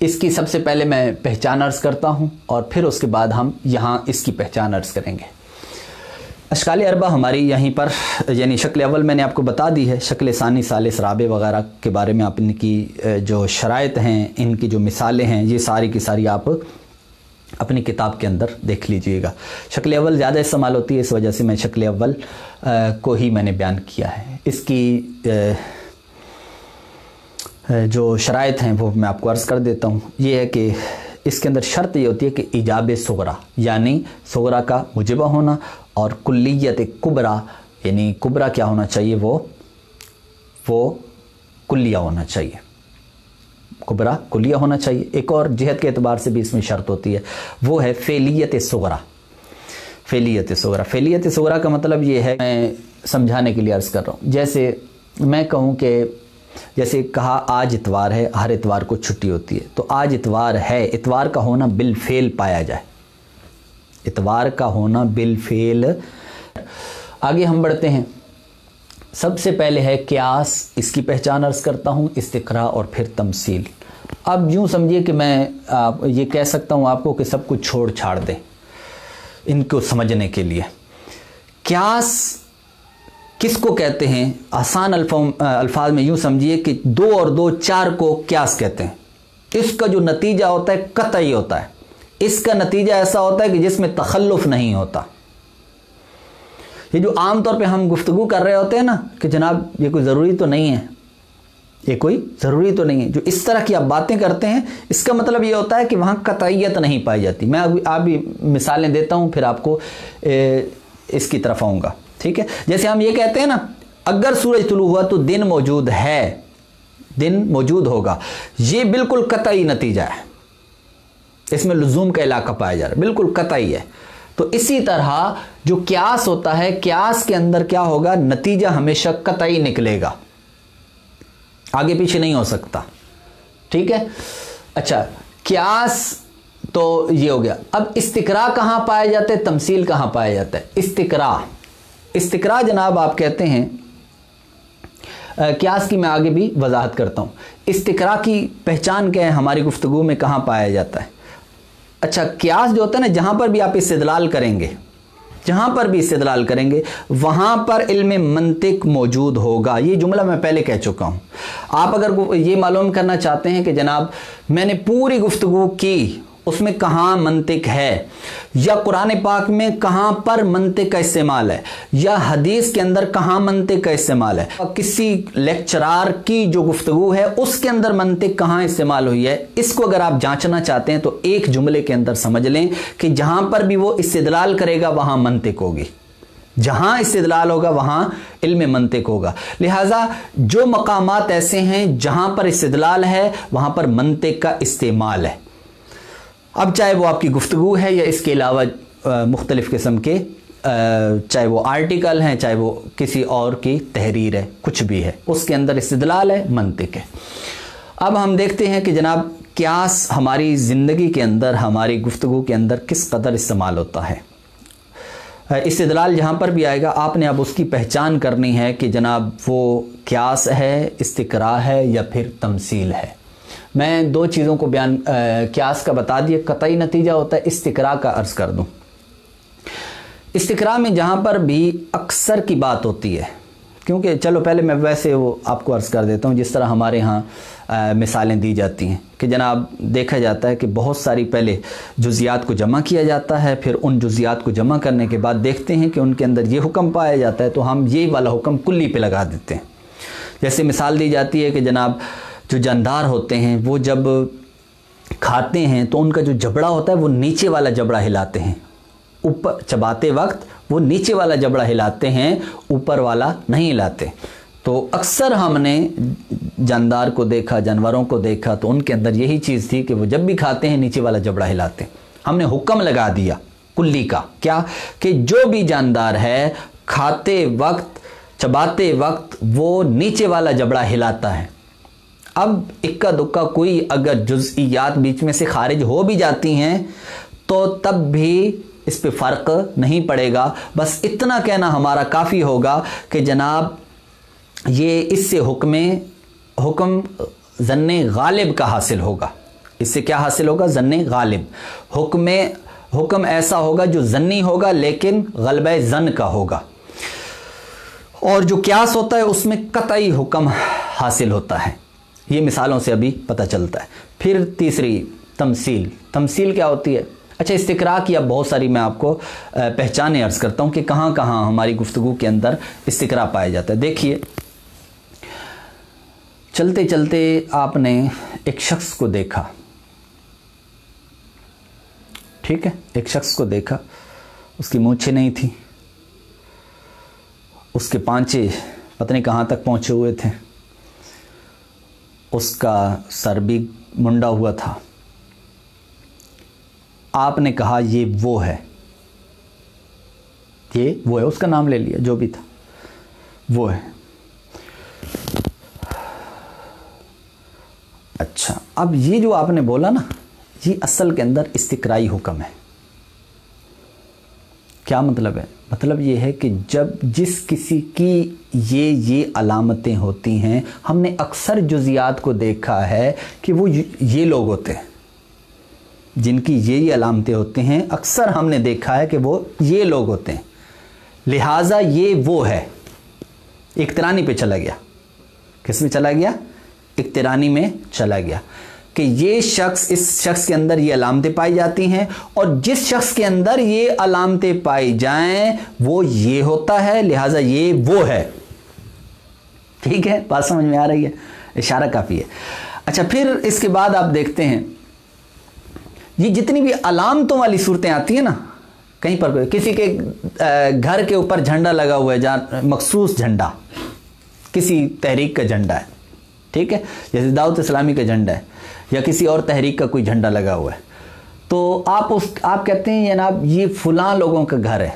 اس کی سب سے پہلے میں پہچان عرض کرتا ہوں اور پھر اس کے بعد ہم یہاں اس کی پہچان عرض کریں گے۔ اشکال اربا ہماری یہیں پر یعنی شکل اول میں نے آپ کو بتا دی ہے، شکل ثانی سالس رابع وغیرہ کے بارے میں آپ ان کی جو شرائط ہیں، ان کی جو مثالیں ہیں، یہ ساری کی ساری آپ اپنی کتاب کے اندر دیکھ لیجیے گا۔ شکل اول زیادہ استعمال ہوتی ہے اس وجہ سے میں شکل اول کو ہی میں نے بیان کیا ہے۔ اس کی جو شرائط ہیں وہ میں آپ کو عرض کر دیتا ہوں۔ یہ ہے کہ اس کے اندر شرط یہ ہوتی ہے کہ ایجاب سغرا یعنی سغرا کا مجبہ ہونا اور کلیت کبرا یعنی کبرا کیا ہونا چاہیے وہ وہ کلیہ ہونا چاہیے۔ کبرا کلیہ ہونا چاہیے۔ ایک اور جہت کے اعتبار سے بھی اس میں شرط ہوتی ہے۔ وہ ہے فیلیت سغرا فیلیت سغرا فیلیت سغرا کا مطلب یہ ہے، میں سمجھانے کے لیے عرض کر رہا ہوں۔ جیسے میں کہوں کہ جیسے کہا آج اتوار ہے، ہر اتوار کو چھٹی ہوتی ہے۔ تو آج اتوار ہے، اتوار کا ہونا بالفعل پایا جائے۔ اتوار کا ہونا بالفعل۔ آگے ہم بڑھتے ہیں۔ سب سے پہلے ہے کیاس اس کی پہچان عرض کرتا ہوں، استقرا اور پھر تمثیل۔ اب یوں سمجھیے کہ میں یہ کہہ سکتا ہوں آپ کو کہ سب کچھ چھوڑ چھاڑ دیں ان کو سمجھنے کے لیے۔ کیاس کس کو کہتے ہیں؟ آسان الفاظ میں یوں سمجھیے کہ دو اور دو چار کو کیاس کہتے ہیں۔ اس کا جو نتیجہ ہوتا ہے، قطعی ہوتا ہے۔ اس کا نتیجہ ایسا ہوتا ہے کہ جس میں تخلف نہیں ہوتا۔ یہ جو عام طور پہ ہم گفتگو کر رہے ہوتے ہیں نا، کہ جناب یہ کوئی ضروری تو نہیں ہے۔ یہ کوئی ضروری تو نہیں ہے۔ جو اس طرح کی آپ باتیں کرتے ہیں، اس کا مطلب یہ ہوتا ہے کہ وہاں قطعیت نہیں پائی جاتی۔ میں آپ بھی مثالیں دیتا ہوں، پھر آپ کو اس کی طرف آؤں گا۔ ٹھیک ہے؟ جیسے ہم یہ کہتے ہیں نا، اگر سورج طلوع ہوا تو دن موجود ہے۔ دن موجود ہوگا۔ یہ بالکل قطعی نتیجہ ہے۔ اس میں لزوم کا علاقہ پایا جا رہا ہے۔ بالکل قطعی ہے۔ تو اسی طرح جو کیاس ہوتا ہے کیاس کے اندر کیا ہوگا؟ نتیجہ ہمیشہ قطعی نکلے گا۔ آگے پیچھے نہیں ہو سکتا۔ ٹھیک ہے؟ اچھا کیاس تو یہ ہو گیا۔ اب استقرا کہاں پائے جاتے؟ تمثیل کہاں پایا جاتا ہے استقرا۔ استقرا جناب آپ کہتے ہیں کیاس کی میں آگے بھی وضاحت کرتا ہوں۔ استقرا کی پہچان کیا ہے؟ ہماری گفتگو میں کہاں پایا جاتا ہے؟ اچھا کیاس جو ہوتا ہے نا، جہاں پر بھی آپ استدلال کریں گے جہاں پر بھی استدلال کریں گے، وہاں پر علم منطق موجود ہوگا۔ یہ جملہ میں پہلے کہہ چکا ہوں۔ آپ اگر یہ معلوم کرنا چاہتے ہیں کہ جناب، میں نے پوری گفتگو کی اس میں کہاں منطق ہے؟ یا قرآن پاک میں کہاں پر منطق کا استعمال ہے؟ یا حدیث کے اندر کہاں منطق کا استعمال ہے؟ کسی لیکچرار کی جو گفتگو ہے، اس کے اندر منطق کہاں استعمال ہوئی ہے؟ اس کو اگر آپ جانچنا چاہتے ہیں تو ایک جملے کے اندر سمجھ لیں کہ جہاں پر بھی وہ استدلال کرے گا، وہاں منطق ہوگی۔ جہاں استدلال ہوگا، وہاں علم منطق ہوگا۔ لہٰذا جو مقامات ایسے ہیں جہاں پر استدلال ہے، وہاں پر منطق کا استعمال ہے۔ اب چاہے وہ آپ کی گفتگو ہے یا اس کے علاوہ مختلف قسم کے چاہے وہ آرٹیکل ہیں، چاہے وہ کسی اور کی تحریر ہے، کچھ بھی ہے، اس کے اندر استدلال ہے، منطق ہے۔ اب ہم دیکھتے ہیں کہ جناب کیاس ہماری زندگی کے اندر، ہماری گفتگو کے اندر کس قدر استعمال ہوتا ہے۔ استدلال جہاں پر بھی آئے گا، آپ نے اب اس کی پہچان کرنی ہے کہ جناب، وہ کیاس ہے استقرا ہے یا پھر تمثیل ہے۔ میں دو چیزوں کو بیان کیاس کا بتا دیا قطعی نتیجہ ہوتا ہے استقرا کا عرض کر دوں۔ استقرا میں جہاں پر بھی اکثر کی بات ہوتی ہے، کیونکہ چلو پہلے میں ویسے وہ آپ کو عرض کر دیتا ہوں، جس طرح ہمارے ہاں مثالیں دی جاتی ہیں کہ جناب دیکھا جاتا ہے کہ بہت ساری پہلے جزیات کو جمع کیا جاتا ہے، پھر ان جزیات کو جمع کرنے کے بعد دیکھتے ہیں کہ ان کے اندر یہ حکم پایا جاتا ہے، تو ہم یہ والا حکم کلی پہ لگا دیتے ہیں۔ جیسے مثال دی جاتی ہے کہ جناب جو جاندار ہوتے ہیں، وہ جب کھاتے ہیں تو ان کا جو جبڑا ہوتا ہے، وہ نیچے والا جبڑا ہلاتے ہیں۔ اوپر چباتے وقت وہ نیچے والا جبڑا ہلاتے ہیں، اوپر والا نہیں ہلاتے۔ تو اکثر ہم نے جاندار کو دیکھا، جانوروں کو دیکھا، تو ان کے اندر یہی چیز تھی کہ وہ جب بھی کھاتے ہیں، نیچے والا جبڑا ہلاتے۔ ہم نے حکم لگا دیا کلی کا۔ کیا؟ کہ جو بھی جاندار ہے، کھاتے وقت، چباتے وقت وہ نیچے والا جبڑا ہلاتا ہے۔ اب اکا دکا کوئی اگر جزئیات بیچ میں سے خارج ہو بھی جاتی ہیں، تو تب بھی اس پہ فرق نہیں پڑے گا۔ بس اتنا کہنا ہمارا کافی ہوگا کہ جناب، یہ اس سے حکم حکم ضن غالب کا حاصل ہوگا۔ اس سے کیا حاصل ہوگا؟ ضن غالب۔ حکم حکم ایسا ہوگا جو ضنی ہوگا لیکن غلبہ زن کا ہوگا۔ اور جو قیاس ہوتا ہے، اس میں قطعی حکم حاصل ہوتا ہے۔ یہ مثالوں سے ابھی پتہ چلتا ہے۔ پھر تیسری، تمثیل۔ تمثیل کیا ہوتی ہے؟ اچھا استقرا کی اب بہت ساری میں آپ کو پہچانے عرض کرتا ہوں کہ کہاں کہاں ہماری گفتگو کے اندر استقرا پایا جاتا ہے۔ دیکھیے، چلتے چلتے آپ نے ایک شخص کو دیکھا۔ ٹھیک ہے، ایک شخص کو دیکھا۔ اس کی مونچھیں نہیں تھی اس کے پانچے پتہ نہیں کہاں تک پہنچے ہوئے تھے۔ اس کا سر بھی منڈا ہوا تھا۔ آپ نے کہا یہ وہ ہے۔ یہ وہ ہے، اس کا نام لے لیا، جو بھی تھا۔ وہ ہے۔ اچھا اب یہ جو آپ نے بولا نا، یہ اصل کے اندر استقرائی حکم ہے۔ کیا مطلب ہے؟ مطلب یہ ہے کہ جب جس کسی کی یہ یہ علامتیں ہوتی ہیں، ہم نے اکثر جزیات کو دیکھا ہے کہ وہ یہ لوگ ہوتے ہیں۔ جن کی یہ یہ علامتیں ہوتے ہیں، اکثر ہم نے دیکھا ہے کہ وہ یہ لوگ ہوتے ہیں۔ لہٰذا یہ وہ ہے۔ اقترانی پہ چلا گیا۔ کس میں چلا گیا؟ اقترانی میں چلا گیا۔ کہ یہ شخص اس شخص کے اندر یہ علامتیں پائی جاتی ہیں اور جس شخص کے اندر یہ علامتیں پائی جائیں وہ یہ ہوتا ہے، لہٰذا یہ وہ ہے۔ ٹھیک ہے؟ بات سمجھ میں آ رہی ہے؟ اشارہ کافی ہے۔ اچھا پھر اس کے بعد آپ دیکھتے ہیں۔ یہ جتنی بھی علامتوں والی صورتیں آتی ہیں نا، کہیں پر کسی کے گھر کے اوپر جھنڈا لگا ہوا ہے، جہاں مخصوص جھنڈا، کسی تحریک کا جھنڈا ہے، ٹھیک ہے؟ جیسے دعوت اسلامی کا جھنڈا ہے۔ یا کسی اور تحریک کا کوئی جھنڈا لگا ہوا ہے۔ تو آپ اس آپ کہتے ہیں یعنی جناب یہ فلاں لوگوں کا گھر ہے،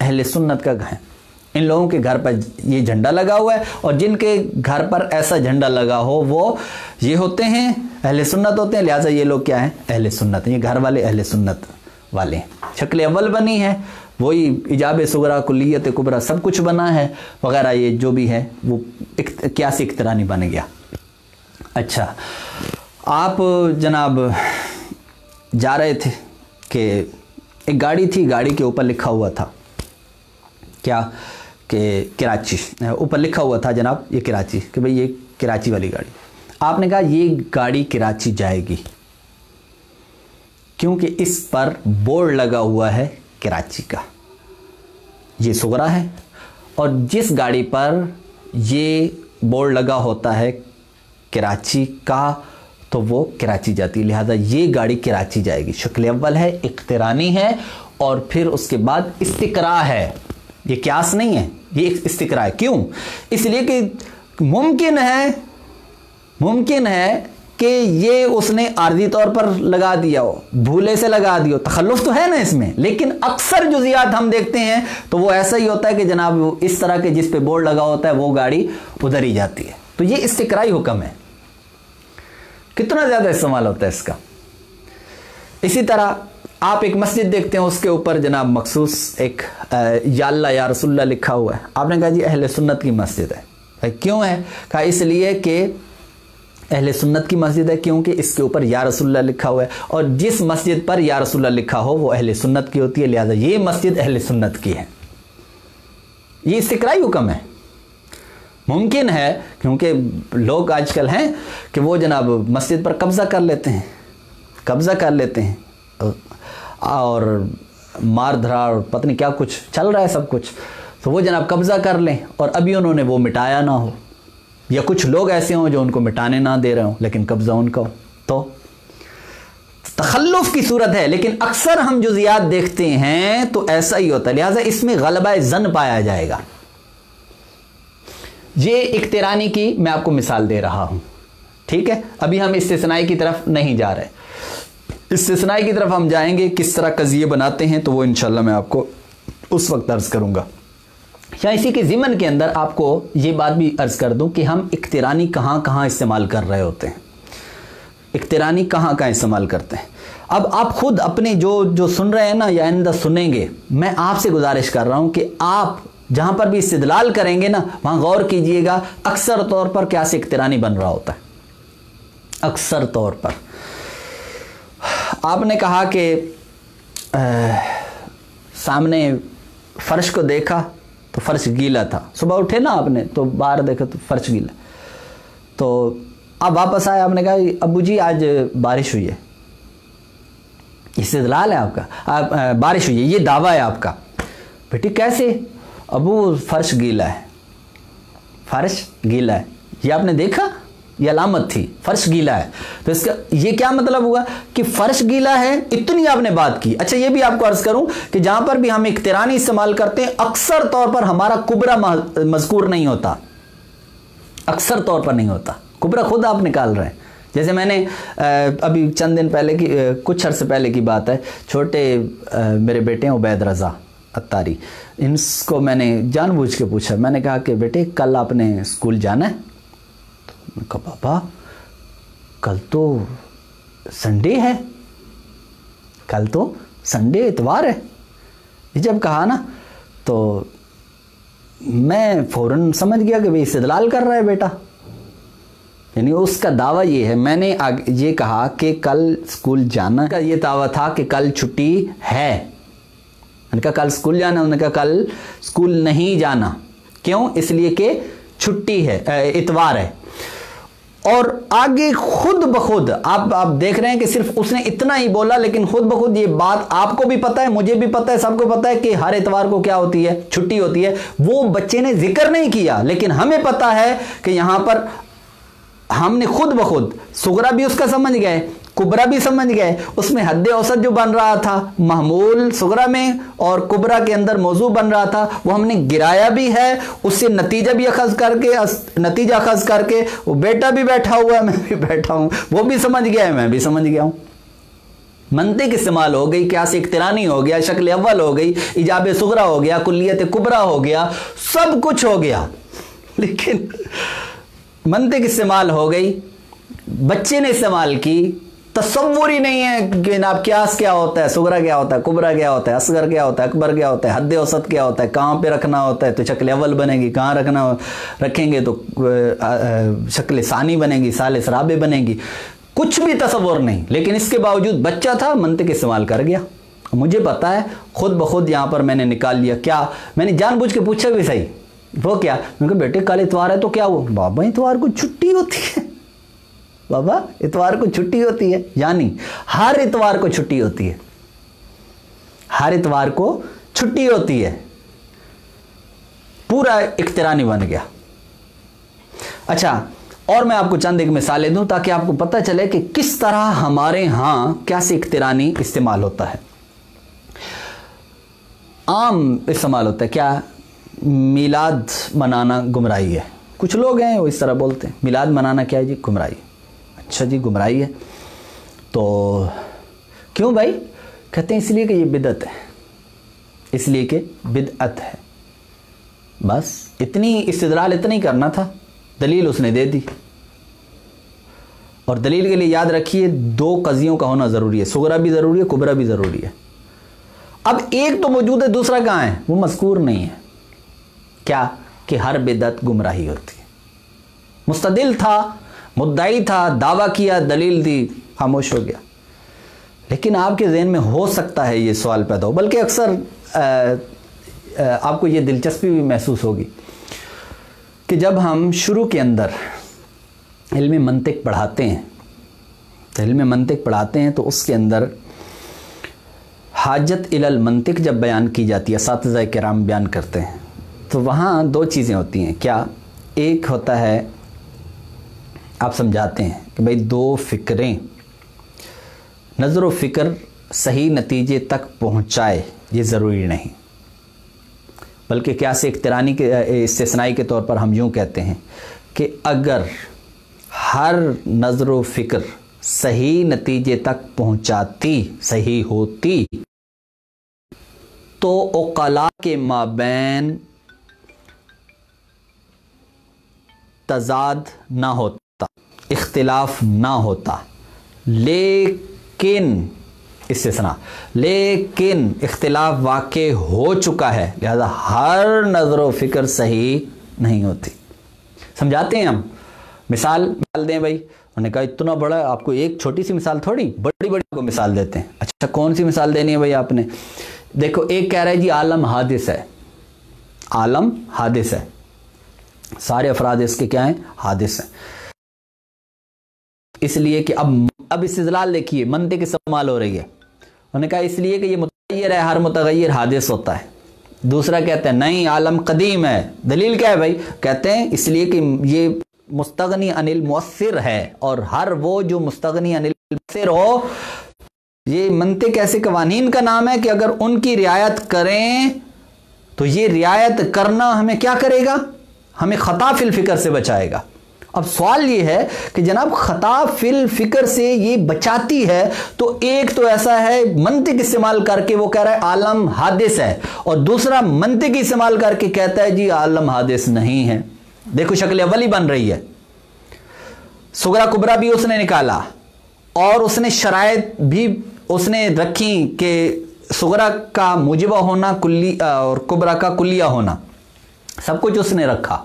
اہل سنت کا گھر ہے۔ ان لوگوں کے گھر پر یہ جھنڈا لگا ہوا ہے اور جن کے گھر پر ایسا جھنڈا لگا ہو، وہ یہ ہوتے ہیں، اہل سنت ہوتے ہیں۔ لہٰذا یہ لوگ کیا ہیں؟ اہل سنت۔ ہیں یہ گھر والے اہل سنت والے ہیں۔ شکل اول بنی ہے، وہی ایجاب سغرا کلیت کبرا سب کچھ بنا ہے۔ وغیرہ یہ جو بھی ہے، وہ کیاسی اخترانی بن گیا۔ اچھا۔ آپ جناب جا رہے تھے کہ ایک گاڑی تھی، گاڑی کے اوپر لکھا ہوا تھا۔ کیا؟ کہ کراچی۔ اوپر لکھا ہوا تھا جناب یہ کراچی، کہ بھئی یہ کراچی والی گاڑی۔ آپ نے کہا یہ گاڑی کراچی جائے گی۔ کیونکہ اس پر بورڈ لگا ہوا ہے کراچی کا۔ یہ سغرا ہے۔ اور جس گاڑی پر یہ بورڈ لگا ہوتا ہے کراچی کا تو وہ کراچی جاتی ہے۔ لہذا یہ گاڑی کراچی جائے گی۔ شکل اول ہے، اقترانی ہے اور پھر اس کے بعد استقرا ہے۔ یہ کیاس نہیں ہے، یہ استقرا ہے۔ کیوں؟ اس لیے کہ ممکن ہے ممکن ہے کہ یہ اس نے عارضی طور پر لگا دیا ہو، بھولے سے لگا دیا ہو۔ تخلف تو ہے نا اس میں، لیکن اکثر جزیات ہم دیکھتے ہیں تو وہ ایسا ہی ہوتا ہے کہ جناب اس طرح کے جس پہ بورڈ لگا ہوتا ہے وہ گاڑی ادھر ہی جاتی ہے۔ تو یہ استقرائی حکم ہے۔ کتنا زیادہ استعمال ہوتا ہے اس کا؟ اسی طرح آپ ایک مسجد دیکھتے ہیں، اس کے اوپر جناب مخصوص ایک یا اللہ یا رسول اللہ لکھا ہوا ہے۔ آپ نے کہا جی اہل سنت کی مسجد ہے۔ کیوں ہے؟ کہا اس لیے کہ اہل سنت کی مسجد ہے کیونکہ اس کے اوپر یا رسول اللہ لکھا ہوا ہے اور جس مسجد پر یا رسول اللہ لکھا ہو، وہ اہل سنت کی ہوتی ہے، لہذا یہ مسجد اہل سنت کی ہے۔ یہ استقرائی حکم ہے۔ ممکن ہے، کیونکہ لوگ آج کل ہیں کہ وہ جناب مسجد پر قبضہ کر لیتے ہیں، قبضہ کر لیتے ہیں۔ اور مار دھرا اور پتہ کیا کچھ چل رہا ہے سب کچھ۔ تو وہ جناب قبضہ کر لیں، اور ابھی انہوں نے وہ مٹایا نہ ہو۔ یا کچھ لوگ ایسے ہوں جو ان کو مٹانے نہ دے رہے ہوں، لیکن قبضہ ان کا ہو۔ تو تخلف کی صورت ہے، لیکن اکثر ہم جو زیاد دیکھتے ہیں تو ایسا ہی ہوتا ہے۔ لہٰذا اس میں غلبہ زن پایا جائے گا۔ یہ اقترانی کی میں آپ کو مثال دے رہا ہوں۔ ٹھیک ہے؟ ابھی ہم استثنائی کی طرف نہیں جا رہے۔ استثنائی کی طرف ہم جائیں گے، کس طرح قضیے بناتے ہیں، تو وہ انشاءاللہ میں آپ کو اس وقت عرض کروں گا۔ یا اسی کے ضمن کے اندر آپ کو یہ بات بھی عرض کر دوں کہ ہم اقترانی کہاں کہاں استعمال کر رہے ہوتے ہیں۔ اقترانی کہاں کہاں استعمال کرتے ہیں۔ اب آپ خود اپنے جو جو سن رہے ہیں نا، یا آئندہ سنیں گے، میں آپ سے گزارش کر رہا ہوں کہ آپ جہاں پر بھی استدلال کریں گے نا، وہاں غور کیجیے گا، اکثر طور پر کیا سے اقترانی بن رہا ہوتا ہے؟ اکثر طور پر۔ آپ نے کہا کہ سامنے فرش کو دیکھا تو فرش گیلا تھا۔ صبح اٹھے نا آپ نے تو باہر دیکھا تو فرش گیلا۔ تو اب واپس آئے، آپ نے کہا، ابو جی آج بارش ہوئی ہے۔ استدلال ہے آپ کا۔ بارش ہوئی ہے، یہ دعویٰ ہے آپ کا۔ بیٹی، کیسے؟ ابو فرش گیلا ہے۔ فرش گیلا ہے۔ یہ آپ نے دیکھا؟ یہ علامت تھی۔ فرش گیلا ہے۔ تو اس کا یہ کیا مطلب ہوا؟ کہ فرش گیلا ہے، اتنی آپ نے بات کی۔ اچھا یہ بھی آپ کو عرض کروں کہ جہاں پر بھی ہم اقترانی استعمال کرتے ہیں، اکثر طور پر ہمارا کبرا مذکور نہیں ہوتا۔ اکثر طور پر نہیں ہوتا۔ کبرا خود آپ نکال رہے ہیں۔ جیسے میں نے ابھی چند دن پہلے کی کچھ عرصے پہلے کی بات ہے۔ چھوٹے میرے بیٹے ہیں عبید رضا اتاری ان کو میں نے جان بوجھ کے پوچھا، میں نے کہا کہ بیٹے، کل آپ نے اسکول جانا ہے؟ تو کہا بابا کل تو سنڈے ہے۔ کل تو سنڈے اتوار ہے۔ جب کہا نا، تو میں فوراً سمجھ گیا کہ بھائی استدلال کر رہا ہے بیٹا۔ یعنی اس کا دعویٰ یہ ہے، میں نے یہ کہا کہ کل اسکول جانا کا یہ دعویٰ تھا کہ کل چھٹی ہے۔ نے کہا کل اسکول جانا، انہوں نے کہا کل اسکول نہیں جانا۔ کیوں؟ اس لیے کہ چھٹی ہے اتوار ہے۔ اور آگے خود بخود، آپ آپ دیکھ رہے ہیں کہ صرف اس نے اتنا ہی بولا، لیکن خود بخود یہ بات آپ کو بھی پتا ہے، مجھے بھی پتا ہے، سب کو پتا ہے کہ ہر اتوار کو کیا ہوتی ہے، چھٹی ہوتی ہے۔ وہ بچے نے ذکر نہیں کیا، لیکن ہمیں پتا ہے کہ یہاں پر ہم نے خود بخود سگرا بھی اس کا سمجھ گئے۔ کبرا بھی سمجھ گئے۔ اس میں حد اوسط جو بن رہا تھا محمول سگرا میں، اور کبرا کے اندر موضوع بن رہا تھا۔ وہ ہم نے گرایا بھی ہے، اس سے نتیجہ بھی اخذ کر کے نتیجہ اخذ کر کے، وہ بیٹا بھی بیٹھا ہوا ہے میں بھی بیٹھا ہوں۔ وہ بھی سمجھ گیا ہے، میں بھی سمجھ گیا ہوں۔ منطق استعمال ہو گئی کیا سے اقترانی ہو گیا، شکل اول ہو گئی، ایجاب سغرا ہو گیا، کلیت کبرا ہو گیا، سب کچھ ہو گیا۔ لیکن منطق استعمال ہو گئی، بچے نے استعمال کی تصور ہی نہیں ہے کہ جناب کیاس کیا ہوتا ہے سگرا کیا ہوتا ہے، کبرا کیا ہوتا ہے، اصغر کیا ہوتا ہے، اکبر کیا ہوتا ہے، حد اوسط کیا ہوتا ہے، کہاں پہ رکھنا ہوتا ہے تو شکل اول بنے گی، کہاں رکھنا رکھیں گے تو شکل ثانی بنے گی، سال سرابے بنے گی۔ کچھ بھی تصور نہیں، لیکن اس کے باوجود بچہ تھا، منطق استعمال کر گیا۔ مجھے پتا ہے، خود بخود یہاں پر میں نے نکال لیا۔ کیا؟ میں نے جان بوجھ کے پوچھا بھی صحیح۔ وہ کیا؟ میں کہا، بیٹے، کل اتوار ہے تو کیا وہ بابا، اتوار کو چھٹی ہوتی ہے۔ بابا، اتوار کو چھٹی ہوتی ہے۔ یعنی ہر اتوار کو چھٹی ہوتی ہے۔ ہر اتوار کو چھٹی ہوتی ہے۔ پورا اخترانی بن گیا۔ اچھا اور میں آپ کو چند ایک مثالیں دوں تاکہ آپ کو پتہ چلے کہ کس طرح ہمارے ہاں کیسے اخترانی استعمال ہوتا ہے۔ عام استعمال ہوتا ہے۔ کیا میلاد منانا گمراہی ہے؟ کچھ لوگ ہیں وہ اس طرح بولتے ہیں۔ میلاد منانا کیا ہے؟ جی گمراہی۔ اچھا جی گمراہی ہے۔ تو کیوں بھائی؟ کہتے ہیں اس لیے کہ یہ بدعت ہے۔ اس لیے کہ بدعت ہے۔ بس اتنی استدلال اتنی کرنا تھا۔ دلیل اس نے دے دی۔ اور دلیل کے لیے یاد رکھیے، دو قضیوں کا ہونا ضروری ہے۔ سگرا بھی ضروری ہے، کبرا بھی ضروری ہے۔ اب ایک تو موجود ہے، دوسرا کہاں ہے؟ وہ مذکور نہیں ہے۔ کیا؟ کہ ہر بدعت گمراہی ہوتی ہے۔ مستدل تھا مدعی تھا، دعویٰ کیا، دلیل دی، خاموش ہو گیا۔ لیکن آپ کے ذہن میں ہو سکتا ہے یہ سوال پیدا ہو، بلکہ اکثر آپ کو یہ دلچسپی بھی محسوس ہوگی کہ جب ہم شروع کے اندر علم منطق پڑھاتے ہیں تو علم منطق پڑھاتے ہیں تو اس کے اندر حاجت المنطق جب بیان کی جاتی ہے، اساتذہ کرام بیان کرتے ہیں، تو وہاں دو چیزیں ہوتی ہیں۔ کیا ایک ہوتا ہے آپ سمجھاتے ہیں کہ بھئی دو فکریں نظر و فکر صحیح نتیجے تک پہنچائے، یہ ضروری نہیں۔ بلکہ کیا سے اقترانی کے استثنائی کے طور پر ہم یوں کہتے ہیں کہ اگر ہر نظر و فکر صحیح نتیجے تک پہنچاتی، صحیح ہوتی، تو اوقلا کے مابین تضاد نہ ہوتا۔ اختلاف نہ ہوتا۔ لیکن اس سے سنا لیکن اختلاف واقع ہو چکا ہے، لہذا ہر نظر و فکر صحیح نہیں ہوتی۔ سمجھاتے ہیں ہم؟ مثال مثال دیں بھائی۔ انہوں نے کہا، اتنا بڑا آپ کو ایک چھوٹی سی مثال تھوڑی، بڑی بڑی کو مثال دیتے ہیں۔ اچھا کون سی مثال دینی ہے بھائی آپ نے؟ دیکھو، ایک کہہ رہا ہے جی عالم حادث ہے۔ عالم حادث ہے۔ سارے افراد اس کے کیا ہیں؟ حادث ہیں۔ اس لیے کہ اب اب استدلال دیکھیے، منطق استعمال ہو رہی ہے۔ انہوں نے کہا اس لیے کہ یہ متغیر ہے، ہر متغیر حادث ہوتا ہے۔ دوسرا کہتے ہیں، نہیں، عالم قدیم ہے۔ دلیل کیا ہے بھائی؟ کہتے ہیں اس لیے کہ یہ مستغنی انل مؤثر ہے اور ہر وہ جو مستغنی انل مؤثر ہو، یہ منطق ایسے قوانین کا نام ہے کہ اگر ان کی رعایت کریں تو یہ رعایت کرنا ہمیں کیا کرے گا؟ ہمیں خطا فی الفکر سے بچائے گا۔ اب سوال یہ ہے کہ جناب خطا فی الفکر سے یہ بچاتی ہے تو ایک تو ایسا ہے منطق استعمال کر کے وہ کہہ رہا ہے عالم حادث ہے اور دوسرا منطق استعمال کر کے کہتا ہے جی عالم حادث نہیں ہے۔ دیکھو شکل اولی بن رہی ہے۔ سگرا کبرا بھی اس نے نکالا اور اس نے شرائط بھی اس نے رکھی کہ سگرا کا مجبہ ہونا، کلی، اور کبرا کا کلیہ ہونا۔ سب کچھ اس نے رکھا۔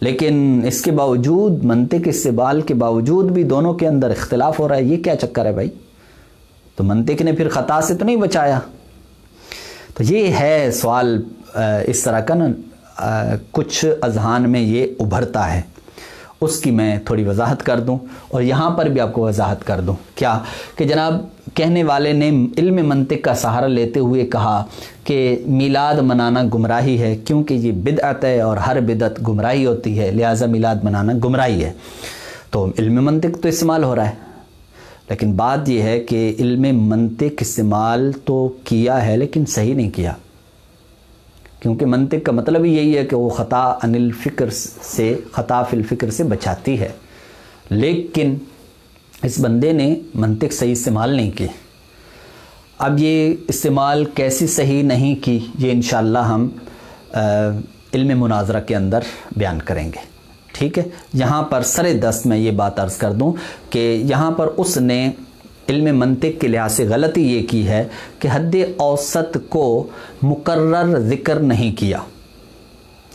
لیکن اس کے باوجود، منطق استبال کے باوجود بھی دونوں کے اندر اختلاف ہو رہا ہے، یہ کیا چکر ہے بھائی؟ تو منطق نے پھر خطا سے تو نہیں بچایا۔ تو یہ ہے سوال اس طرح کا نا کچھ اذہان میں یہ ابھرتا ہے۔ اس کی میں تھوڑی وضاحت کر دوں اور یہاں پر بھی آپ کو وضاحت کر دوں۔ کیا کہ جناب کہنے والے نے علم منطق کا سہارا لیتے ہوئے کہا کہ میلاد منانا گمراہی ہے کیونکہ یہ بدعت ہے اور ہر بدعت گمراہی ہوتی ہے، لہٰذا میلاد منانا گمراہی ہے۔ تو علم منطق تو استعمال ہو رہا ہے، لیکن بات یہ ہے کہ علم منطق استعمال تو کیا ہے لیکن صحیح نہیں کیا۔ کیونکہ منطق کا مطلب ہی یہی ہے کہ وہ خطا ان الفکر سے خطا فی الفکر سے بچاتی ہے۔ لیکن اس بندے نے منطق صحیح استعمال نہیں کی۔ اب یہ استعمال کیسی صحیح نہیں کی، یہ انشاءاللہ ہم علم مناظرہ کے اندر بیان کریں گے۔ ٹھیک ہے؟ یہاں پر سر دست میں یہ بات عرض کر دوں کہ یہاں پر اس نے علم منطق کے لحاظ سے غلطی یہ کی ہے کہ حد اوسط کو مقرر ذکر نہیں کیا۔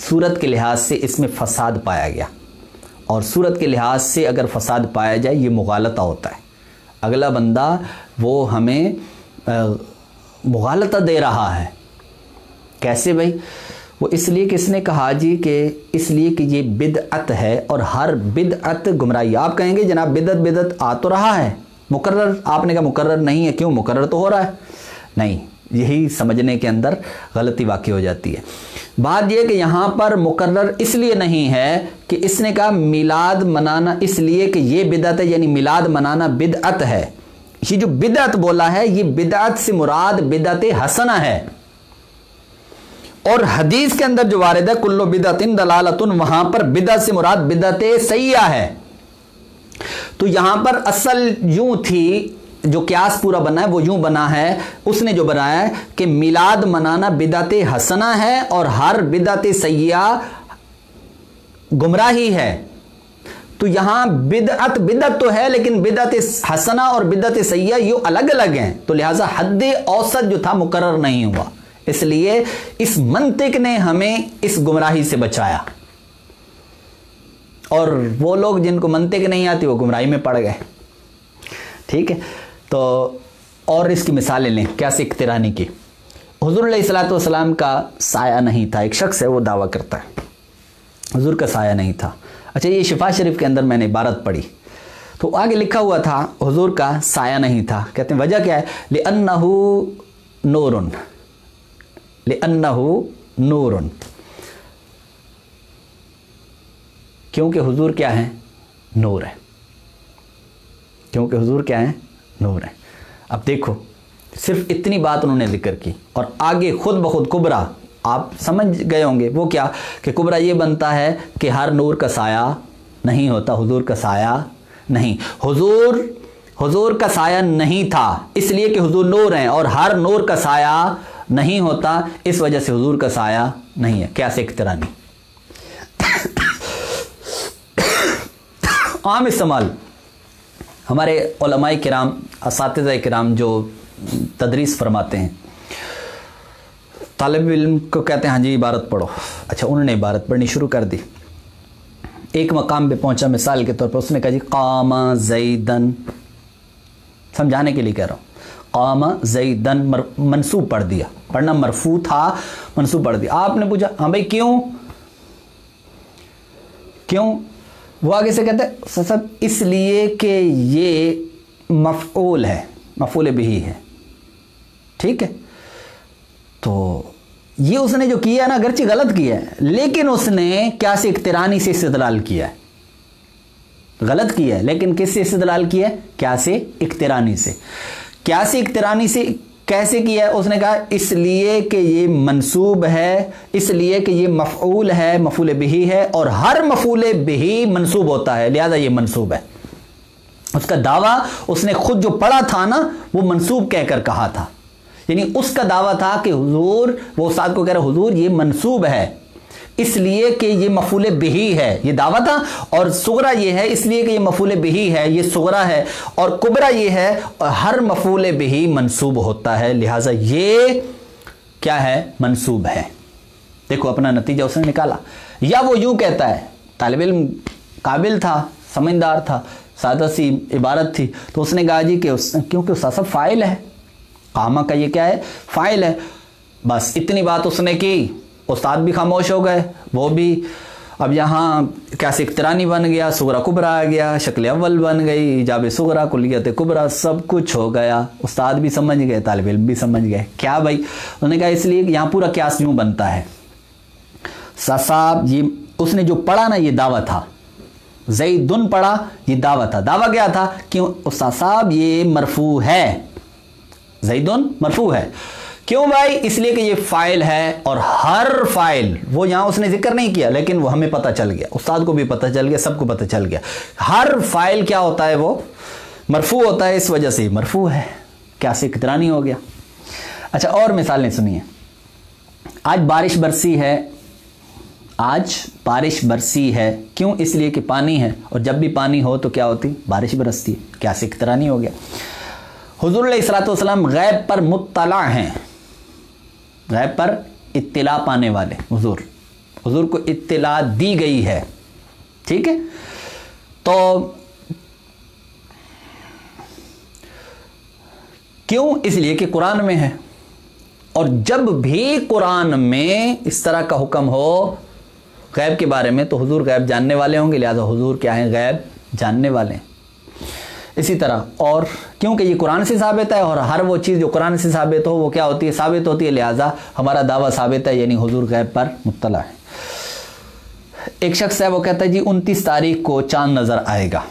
صورت کے لحاظ سے اس میں فساد پایا گیا۔ اور صورت کے لحاظ سے اگر فساد پایا جائے، یہ مغالطہ ہوتا ہے۔ اگلا بندہ وہ ہمیں مغالطہ دے رہا ہے۔ کیسے بھائی؟ وہ اس لیے کہ اس نے کہا جی کہ اس لیے کہ یہ بدعت ہے اور ہر بدعت گمراہی۔ آپ کہیں گے جناب بدعت بدعت آ تو رہا ہے۔ مقرر، آپ نے کہا مقرر نہیں ہے، کیوں؟ مقرر تو ہو رہا ہے۔ نہیں، یہی سمجھنے کے اندر غلطی واقع ہو جاتی ہے۔ بات یہ کہ یہاں پر مقرر اس لیے نہیں ہے کہ اس نے کہا میلاد منانا اس لیے کہ یہ بدعت ہے یعنی میلاد منانا بدعت ہے۔ یہ جو بدعت بولا ہے، یہ بدعت سے مراد بدعت حسنہ ہے۔ اور حدیث کے اندر جو وارد ہے، کلو بدعت دلالت وہاں پر بدعت سے مراد بدعت سیاح ہے۔ تو یہاں پر اصل یوں تھی جو قیاس پورا بنا ہے، وہ یوں بنا ہے۔ اس نے جو بنایا ہے کہ میلاد منانا بدعت حسنہ ہے اور ہر بدعت سیاح گمراہی ہے۔ تو یہاں بدعت بدعت تو ہے لیکن بدعت حسنہ اور بدعت سیاح یہ الگ الگ ہیں۔ تو لہٰذا حد اوسط جو تھا، مقرر نہیں ہوا۔ اس لیے اس منطق نے ہمیں اس گمراہی سے بچایا۔ اور وہ لوگ جن کو منطق نہیں آتی وہ گمراہی میں پڑ گئے۔ ٹھیک ہے؟ تو اور اس کی مثالیں لیں، کیا اقترانی کی؟ حضور علیہ السلاۃ والسلام کا سایہ نہیں تھا۔ ایک شخص ہے، وہ دعویٰ کرتا ہے۔ حضور کا سایہ نہیں تھا۔ اچھا یہ شفا شریف کے اندر میں نے عبارت پڑھی۔ تو آگے لکھا ہوا تھا، حضور کا سایہ نہیں تھا۔ کہتے ہیں، وجہ کیا ہے؟ لِأَنَّهُ نُورٌ۔ لِأَنَّهُ نُورٌ۔ کیونکہ حضور کیا ہے نور ہے کیونکہ حضور کیا ہے نور ہے اب دیکھو، صرف اتنی بات انہوں نے ذکر کی اور آگے خود بخود کبرا، آپ سمجھ گئے ہوں گے وہ کیا؟ کہ کبرا یہ بنتا ہے کہ ہر نور کا سایہ نہیں ہوتا، حضور کا سایہ نہیں۔ حضور حضور کا سایہ نہیں تھا، اس لیے کہ حضور نور ہیں اور ہر نور کا سایہ نہیں ہوتا، اس وجہ سے حضور کا سایہ نہیں ہے۔ کیسے اخترانی عام استعمال ہمارے علماء کرام، اساتذہ کرام جو تدریس فرماتے ہیں۔ طالب علم کو کہتے ہیں ہاں جی عبارت پڑھو۔ اچھا انہوں نے عبارت پڑھنی شروع کر دی۔ ایک مقام پہ پہنچا، مثال کے طور پر اس نے کہا جی قام زیدن۔ سمجھانے کے لیے کہہ رہا ہوں۔ قام زیدن منصوب پڑھ دیا۔ پڑھنا مرفوع تھا، منصوب پڑھ دیا۔ آپ نے پوچھا ہاں بھائی کیوں؟ کیوں؟ وہ آگے سے کہتے ہیں سب اس لیے کہ یہ مفعول ہے، مفعول بھی ہے۔ ٹھیک ہے؟ تو یہ اس نے جو کیا نا، اگرچہ غلط کیا ہے، لیکن اس نے کیا سے اقترانی سے استدلال کیا ہے؟ غلط کیا ہے، لیکن کس سے استدلال کیا ہے؟ کیا سے؟ اقترانی سے۔ کیا سے اقترانی سے کیسے کیا ہے؟ اس نے کہا، اس لیے کہ یہ منصوب ہے، اس لیے کہ یہ مفعول ہے، مفعول بہی ہے، اور ہر مفعول بہی منصوب ہوتا ہے، لہذا یہ منصوب ہے۔ اس کا دعویٰ، اس نے خود جو پڑھا تھا نا، وہ منصوب کہہ کر کہا تھا۔ یعنی اس کا دعویٰ تھا کہ حضور، وہ استاد کو کہہ رہا حضور یہ منصوب ہے۔ اس لیے کہ یہ مفول بہی ہے، یہ دعویٰ تھا، اور سغرا یہ ہے، اس لیے کہ یہ مفول بہی ہے، یہ سغرا ہے، اور کبرا یہ ہے، ہر مفول بہی منصوب ہوتا ہے، لہٰذا یہ کیا ہے؟ منصوب ہے۔ دیکھو، اپنا نتیجہ اس نے نکالا۔ یا وہ یوں کہتا ہے، طالب علم قابل تھا، سمجھدار تھا، سادہ سی عبارت تھی، تو اس نے کہا جی کہ اس، کیونکہ اس سب فائل ہے، قامہ کا یہ کیا ہے؟ فائل ہے۔ بس اتنی بات اس نے کی۔ استاد بھی خاموش ہو گئے، وہ بھی۔ اب یہاں کیسے اقترانی بن گیا سغرا کبرا آ گیا، شکل اول بن گئی جاب سغرا کلیت کبرا، سب کچھ ہو گیا۔ استاد بھی سمجھ گئے، طالب علم بھی سمجھ گئے۔ کیا بھائی؟ انہوں نے کہا اس لیے کہ یہاں پورا کیاس یوں بنتا ہے۔ صاحب یہ اس نے جو پڑھا نا، یہ دعویٰ تھا۔ زیدن پڑھا، یہ دعویٰ تھا۔ دعویٰ کیا تھا؟ کہ استاد صاحب، یہ مرفوع ہے۔ زیدن مرفوع ہے۔ کیوں بھائی؟ اس لیے کہ یہ فائل ہے اور ہر فائل وہ یہاں اس نے ذکر نہیں کیا، لیکن وہ ہمیں پتہ چل گیا۔ استاد کو بھی پتہ چل گیا، سب کو پتہ چل گیا۔ ہر فائل کیا ہوتا ہے وہ؟ مرفوع ہوتا ہے، اس وجہ سے مرفوع ہے۔ کیا سے کتنا نہیں ہو گیا؟ اچھا اور مثالیں سنیے۔ آج بارش برسی ہے۔ آج بارش برسی ہے۔ کیوں؟ اس لیے کہ پانی ہے۔ اور جب بھی پانی ہو تو کیا ہوتی؟ بارش برستی۔ ہے کیا سے کتنا نہیں ہو گیا؟ حضور علیہ السلاۃ والسلام غیب پر مطلع ہیں۔ غیب پر اطلاع پانے والے، حضور۔ حضور کو اطلاع دی گئی ہے۔ ٹھیک ہے؟ تو کیوں اس لیے کہ قرآن میں ہے؟ اور جب بھی قرآن میں اس طرح کا حکم ہو غیب کے بارے میں، تو حضور غیب جاننے والے ہوں گے، لہذا حضور کیا ہیں؟ غیب جاننے والے ہیں۔ اسی طرح۔ اور کیونکہ یہ قرآن سے ثابت ہے اور ہر وہ چیز جو قرآن سے ثابت ہو وہ کیا ہوتی ہے؟ ثابت ہوتی ہے۔ لہٰذا ہمارا دعویٰ ثابت ہے یعنی حضور غیب پر مطلع ہے۔ ایک شخص ہے، وہ کہتا ہے جی انتیس تاریخ کو چاند نظر آئے گا۔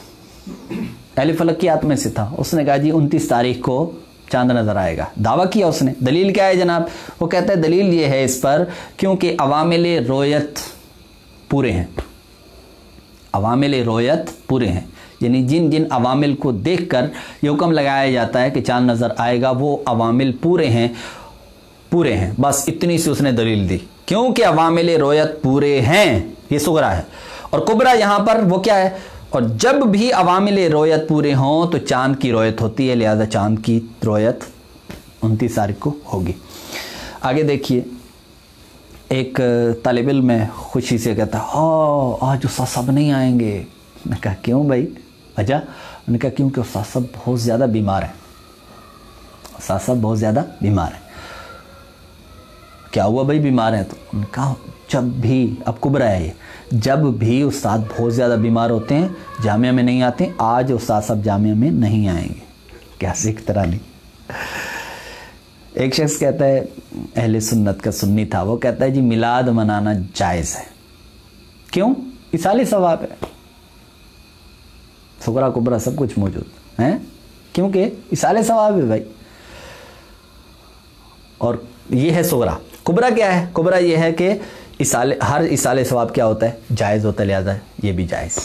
اہل فلکیات میں سے تھا۔ اس نے کہا جی انتیس تاریخ کو چاند نظر آئے گا۔ دعویٰ کیا اس نے؟ دلیل کیا ہے جناب؟ وہ کہتا ہے، دلیل یہ ہے اس پر کیونکہ عوامل رویت پورے ہیں۔ عوامل رویت پورے ہیں۔ یعنی جن جن عوامل کو دیکھ کر یہ حکم لگایا جاتا ہے کہ چاند نظر آئے گا، وہ عوامل پورے ہیں پورے ہیں۔ بس اتنی سی اس نے دلیل دی۔ کیونکہ عوامل رویت پورے ہیں، یہ سغرا ہے۔ اور کبرا یہاں پر وہ کیا ہے؟ اور جب بھی عوامل رویت پورے ہوں تو چاند کی رویت ہوتی ہے، لہذا چاند کی رویت انتیس تاریخ کو ہوگی۔ آگے دیکھیے، ایک طالب علم میں خوشی سے کہتا ہے ہاں آج اس سب نہیں آئیں گے۔ میں کہا، کیوں بھائی؟ وجہ؟ انہوں نے کہا کیونکہ استاد صاحب بہت زیادہ بیمار ہیں۔ استاد صاحب بہت زیادہ بیمار ہیں۔ کیا ہوا بھائی بیمار ہیں تو؟ ان کا جب بھی، اب کبرا ہے یہ۔ جب بھی استاد بہت زیادہ بیمار ہوتے ہیں، جامعہ میں نہیں آتے، آج استاد صاحب جامعہ میں نہیں آئیں گے۔ کیا سکھ طرح نہیں۔ ایک شخص کہتا ہے، اہل سنت کا سنی تھا، وہ کہتا ہے جی میلاد منانا جائز ہے۔ کیوں؟ اسالی ثواب ہے۔ سکرا کبرا سب کچھ موجود ہے کیونکہ اسال ثواب ہے بھائی۔ اور یہ ہے سغرا کبرا کیا ہے؟ کبرا یہ ہے کہ اسال ہر اسال ثواب کیا ہوتا ہے؟ جائز ہوتا ہے، لہٰذا یہ بھی جائز۔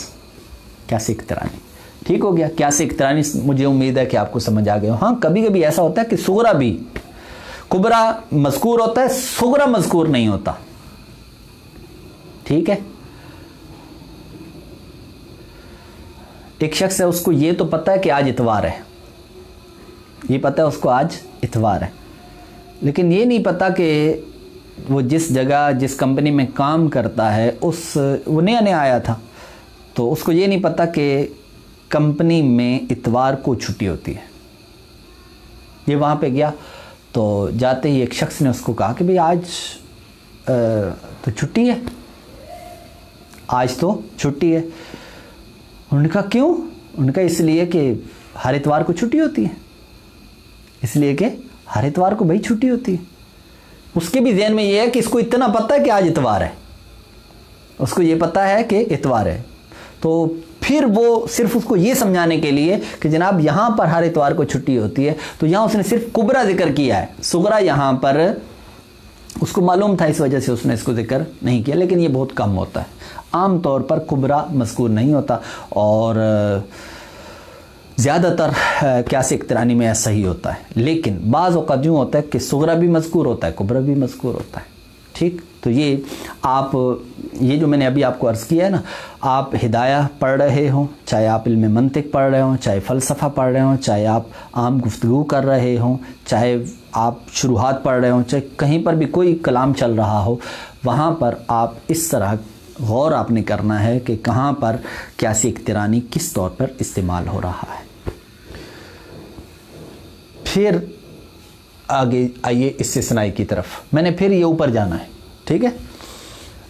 کیا سکھ ترانی؟ ٹھیک ہو گیا۔ کیا سکھ ترانی؟ مجھے امید ہے کہ آپ کو سمجھ آ گیا ہاں کبھی کبھی ایسا ہوتا ہے کہ سغرا بھی، کبرا مذکور ہوتا ہے سغرا مذکور نہیں ہوتا۔ ٹھیک ہے؟ ایک شخص ہے، اس کو یہ تو پتہ ہے کہ آج اتوار ہے۔ یہ پتہ ہے، اس کو آج اتوار ہے۔ لیکن یہ نہیں پتہ کہ وہ جس جگہ، جس کمپنی میں کام کرتا ہے، اس، وہ نیا نیا آیا تھا۔ تو اس کو یہ نہیں پتہ کہ کمپنی میں اتوار کو چھٹی ہوتی ہے۔ یہ وہاں پہ گیا۔ تو جاتے ہی ایک شخص نے اس کو کہا کہ بھئی آج تو چھٹی ہے۔ آج تو چھٹی ہے۔ انہوں نے کہا، کیوں؟ انہوں نے کہا، اس لیے کہ ہر اتوار کو چھٹی ہوتی ہے. اس لیے کہ ہر اتوار کو بھائی چھٹی ہوتی ہے۔ اس کے بھی ذہن میں یہ ہے کہ اس کو اتنا پتہ ہے کہ آج اتوار ہے۔ اس کو یہ پتہ ہے کہ اتوار ہے۔ تو پھر وہ صرف اس کو یہ سمجھانے کے لیے کہ جناب یہاں پر ہر اتوار کو چھٹی ہوتی ہے۔ تو یہاں اس نے صرف کبرا ذکر کیا ہے۔ سگرا یہاں پر اس کو معلوم تھا، اس وجہ سے اس نے اس کو ذکر نہیں کیا، لیکن یہ بہت کم ہوتا ہے۔ عام طور پر کبرا مذکور نہیں ہوتا اور زیادہ تر کیاسی اقترانی میں ایسا ہی ہوتا ہے۔ لیکن بعض اوقات یوں ہوتا ہے کہ سغرا بھی مذکور ہوتا ہے، کبرا بھی مذکور ہوتا ہے۔ ٹھیک؟ تو یہ آپ، یہ جو میں نے ابھی آپ کو عرض کیا ہے نا، آپ ہدایہ پڑھ رہے ہوں، چاہے آپ علم منطق پڑھ رہے ہوں، چاہے فلسفہ پڑھ رہے ہوں، چاہے آپ عام گفتگو کر رہے ہوں، چاہے آپ شروحات پڑھ رہے ہوں، چاہے کہیں پر بھی کوئی کلام چل رہا ہو، وہاں پر آپ اس طرح غور آپ نے کرنا ہے کہ کہاں پر کیاسی اقترانی کس طور پر استعمال ہو رہا ہے۔ پھر آگے آئیے استثنائی کی طرف۔ میں نے پھر یہ اوپر جانا ہے، ٹھیک ہے؟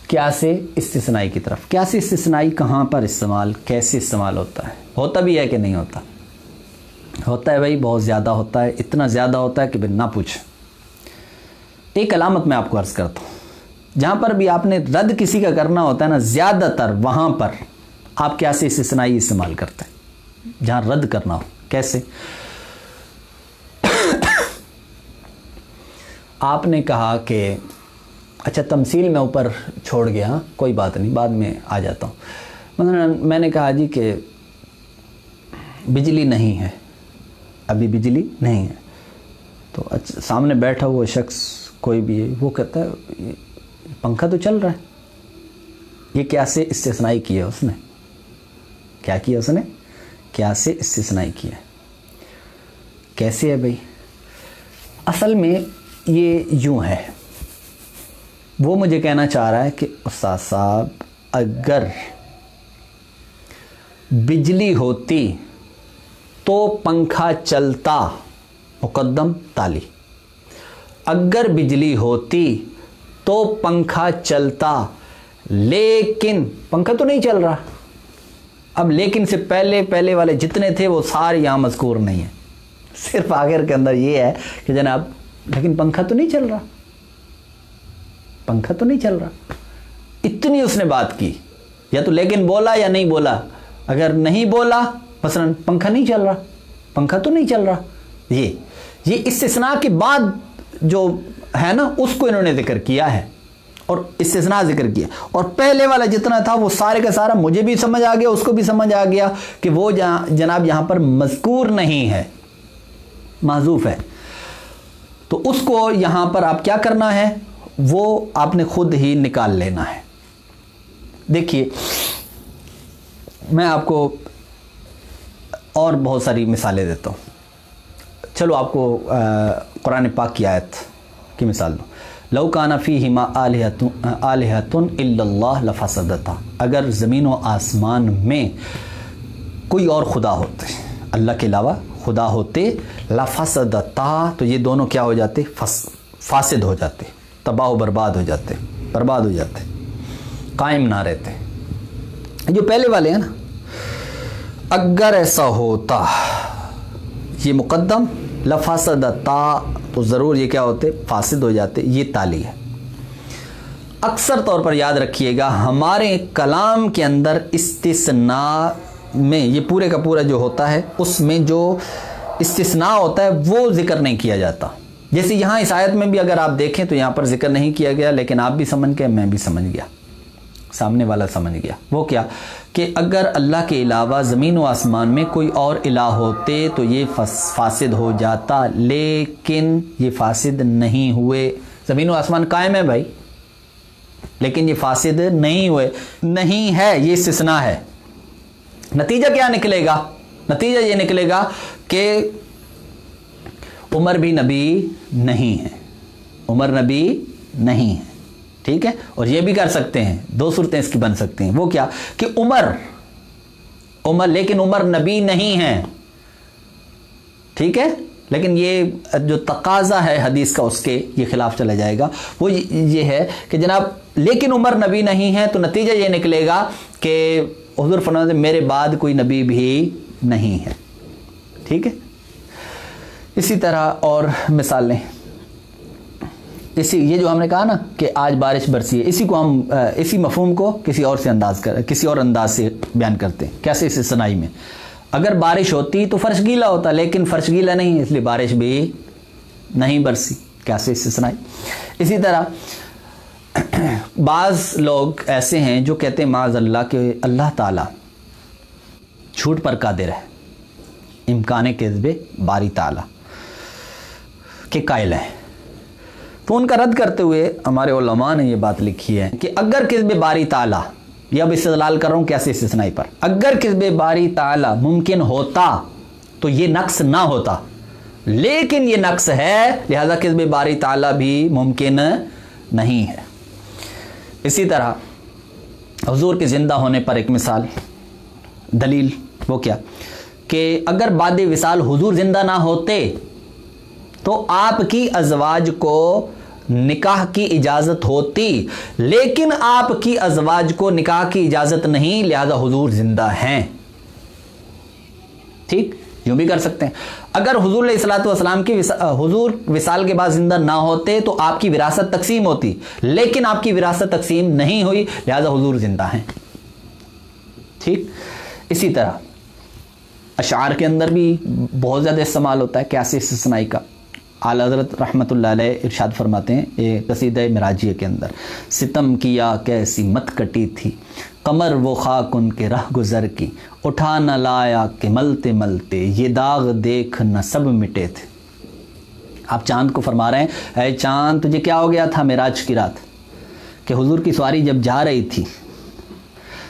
کیا سے استثنائی کی طرف۔ کیا سے استثنائی کہاں پر استعمال، کیسے استعمال ہوتا ہے؟ ہوتا بھی ہے کہ نہیں ہوتا؟ ہوتا ہے بھائی، بہت زیادہ ہوتا ہے، اتنا زیادہ ہوتا ہے کہ نہ پوچھ ایک علامت میں آپ کو عرض کرتا ہوں۔ جہاں پر بھی آپ نے رد کسی کا کرنا ہوتا ہے نا، زیادہ تر وہاں پر آپ کیا سے استثنائی استعمال کرتے ہیں؟ جہاں رد کرنا ہو، کیسے؟ آپ نے کہا کہ اچھا تمثیل میں اوپر چھوڑ گیا ہاں کوئی بات نہیں، بعد میں آ جاتا ہوں۔ مثلا میں نے کہا جی کہ بجلی نہیں ہے، ابھی بجلی نہیں ہے۔ تو اچھا سامنے بیٹھا ہوا شخص کوئی بھی ہے، وہ کہتا ہے پنکھا تو چل رہا ہے۔ یہ کیا سے استثنائی کی ہے اس نے؟ کیا کیا اس نے؟ کیا سے استثنائی کی ہے؟ کیسے ہے بھائی؟ اصل میں یہ یوں ہے۔ وہ مجھے کہنا چاہ رہا ہے کہ استاد صاحب، اگر بجلی ہوتی تو پنکھا چلتا، مقدم تالی۔ اگر بجلی ہوتی تو پنکھا چلتا۔ لیکن پنکھا تو نہیں چل رہا۔ اب لیکن سے پہلے پہلے والے جتنے تھے وہ سارے یہاں مذکور نہیں ہیں۔ صرف آخر کے اندر یہ ہے کہ جناب، لیکن پنکھا تو نہیں چل رہا۔ پنکھا تو نہیں چل رہا۔ اتنی اس نے بات کی۔ یا تو لیکن بولا یا نہیں بولا۔ اگر نہیں بولا، مثلا پنکھا نہیں چل رہا۔ پنکھا تو نہیں چل رہا۔ یہ یہ استثناء کے بعد جو ہے نا، اس کو انہوں نے ذکر کیا ہے اور استثناء ذکر کیا۔ اور پہلے والا جتنا تھا، وہ سارے کا سارا مجھے بھی سمجھ آ گیا، اس کو بھی سمجھ آ گیا کہ وہ جناب یہاں پر مذکور نہیں ہے، معذوف ہے۔ تو اس کو یہاں پر آپ کیا کرنا ہے؟ وہ آپ نے خود ہی نکال لینا ہے۔ دیکھیے، میں آپ کو اور بہت ساری مثالیں دیتا ہوں۔ چلو، آپ کو قرآن پاک کی آیت۔ کی مثال دوں۔ لو کانا فی ہما آلیہتن اللہ لفسدتا۔ اگر زمین و آسمان میں کوئی اور خدا ہوتے، اللہ کے علاوہ خدا ہوتے لفسدتا، تو یہ دونوں کیا ہو جاتے؟ فاسد ہو جاتے، تباہ و برباد ہو جاتے، برباد ہو جاتے، قائم نہ رہتے۔ جو پہلے والے ہیں نا، اگر ایسا ہوتا، یہ مقدم لفاصد تا تو ضرور یہ کیا ہوتے؟ فاسد ہو جاتے، یہ تالی ہے۔ اکثر طور پر یاد رکھیے گا، ہمارے کلام کے اندر استثناء میں یہ پورے کا پورا جو ہوتا ہے، اس میں جو استثناء ہوتا ہے، وہ ذکر نہیں کیا جاتا۔ جیسے یہاں اس آیت میں بھی اگر آپ دیکھیں تو یہاں پر ذکر نہیں کیا گیا، لیکن آپ بھی سمجھ گئے، میں بھی سمجھ گیا۔ سامنے والا سمجھ گیا۔ وہ کیا؟ کہ اگر اللہ کے علاوہ زمین و آسمان میں کوئی اور الہ ہوتے تو یہ فاسد ہو جاتا، لیکن یہ فاسد نہیں ہوئے۔ زمین و آسمان قائم ہے بھائی، لیکن یہ فاسد نہیں ہوئے۔ نہیں ہے، یہ استثناء ہے۔ نتیجہ کیا نکلے گا؟ نتیجہ یہ نکلے گا کہ عمر بھی نبی نہیں ہے۔ عمر نبی نہیں ہے۔ ٹھیک ہے؟ اور یہ بھی کر سکتے ہیں، دو صورتیں اس کی بن سکتی ہیں۔ وہ کیا؟ کہ عمر عمر، لیکن عمر نبی نہیں ہے۔ ٹھیک ہے؟ لیکن یہ جو تقاضا ہے حدیث کا، اس کے یہ خلاف چلا جائے گا۔ وہ یہ ہے کہ جناب، لیکن عمر نبی نہیں ہے تو نتیجہ یہ نکلے گا کہ حضور فرماتے میرے بعد کوئی نبی بھی نہیں ہے۔ ٹھیک ہے؟ اسی طرح اور مثالیں۔ اسی یہ جو ہم نے کہا نا کہ آج بارش برسی ہے، اسی کو ہم اسی مفہوم کو کسی اور سے انداز کر، کسی اور انداز سے بیان کرتے ہیں۔ کیسے اس سنائی میں؟ اگر بارش ہوتی تو فرش گیلا ہوتا، لیکن فرش گیلا نہیں، اس لیے بارش بھی نہیں برسی۔ کیسے اس سے سنائی اسی طرح بعض لوگ ایسے ہیں جو کہتے ہیں معاذ اللہ کہ اللہ تعالیٰ جھوٹ پر قادر ہے، امکان کذب باری تعالیٰ کے قائل ہیں۔ تو ان کا رد کرتے ہوئے ہمارے علماء نے یہ بات لکھی ہے کہ اگر کذب باری تعالیٰ، یہ اب استدلال کر رہا ہوں کیسے استثنائی پر، اگر کذب باری تعالیٰ ممکن ہوتا تو یہ نقص نہ ہوتا، لیکن یہ نقص ہے، لہذا کذب باری تعالیٰ بھی ممکن نہیں ہے۔ اسی طرح حضور کے زندہ ہونے پر ایک مثال، دلیل وہ کیا؟ کہ اگر باد وصال حضور زندہ نہ ہوتے تو آپ کی ازواج کو نکاح کی اجازت ہوتی، لیکن آپ کی ازواج کو نکاح کی اجازت نہیں، لہذا حضور زندہ ہیں۔ ٹھیک؟ یوں بھی کر سکتے ہیں۔ اگر حضور علیہ السلاۃ والسلام کی حضور وصال کے بعد زندہ نہ ہوتے تو آپ کی وراثت تقسیم ہوتی، لیکن آپ کی وراثت تقسیم نہیں ہوئی، لہذا حضور زندہ ہیں۔ ٹھیک؟ اسی طرح، اشعار کے اندر بھی بہت زیادہ استعمال ہوتا ہے کیسے استثنائی کا۔ اعلیٰ حضرت رحمۃ اللہ علیہ ارشاد فرماتے ہیں، یہ قصیدہ مراجیہ کے اندر۔ ستم کیا کیسی مت کٹی تھی۔ قمر وہ خاک ان کے رہ گزر کی۔ اٹھا نہ لایا کہ ملتے ملتے یہ داغ دیکھ نہ سب مٹے تھے۔ آپ چاند کو فرما رہے ہیں، اے چاند، تجھے کیا ہو گیا تھا میراج کی رات؟ کہ حضور کی سواری جب جا رہی تھی،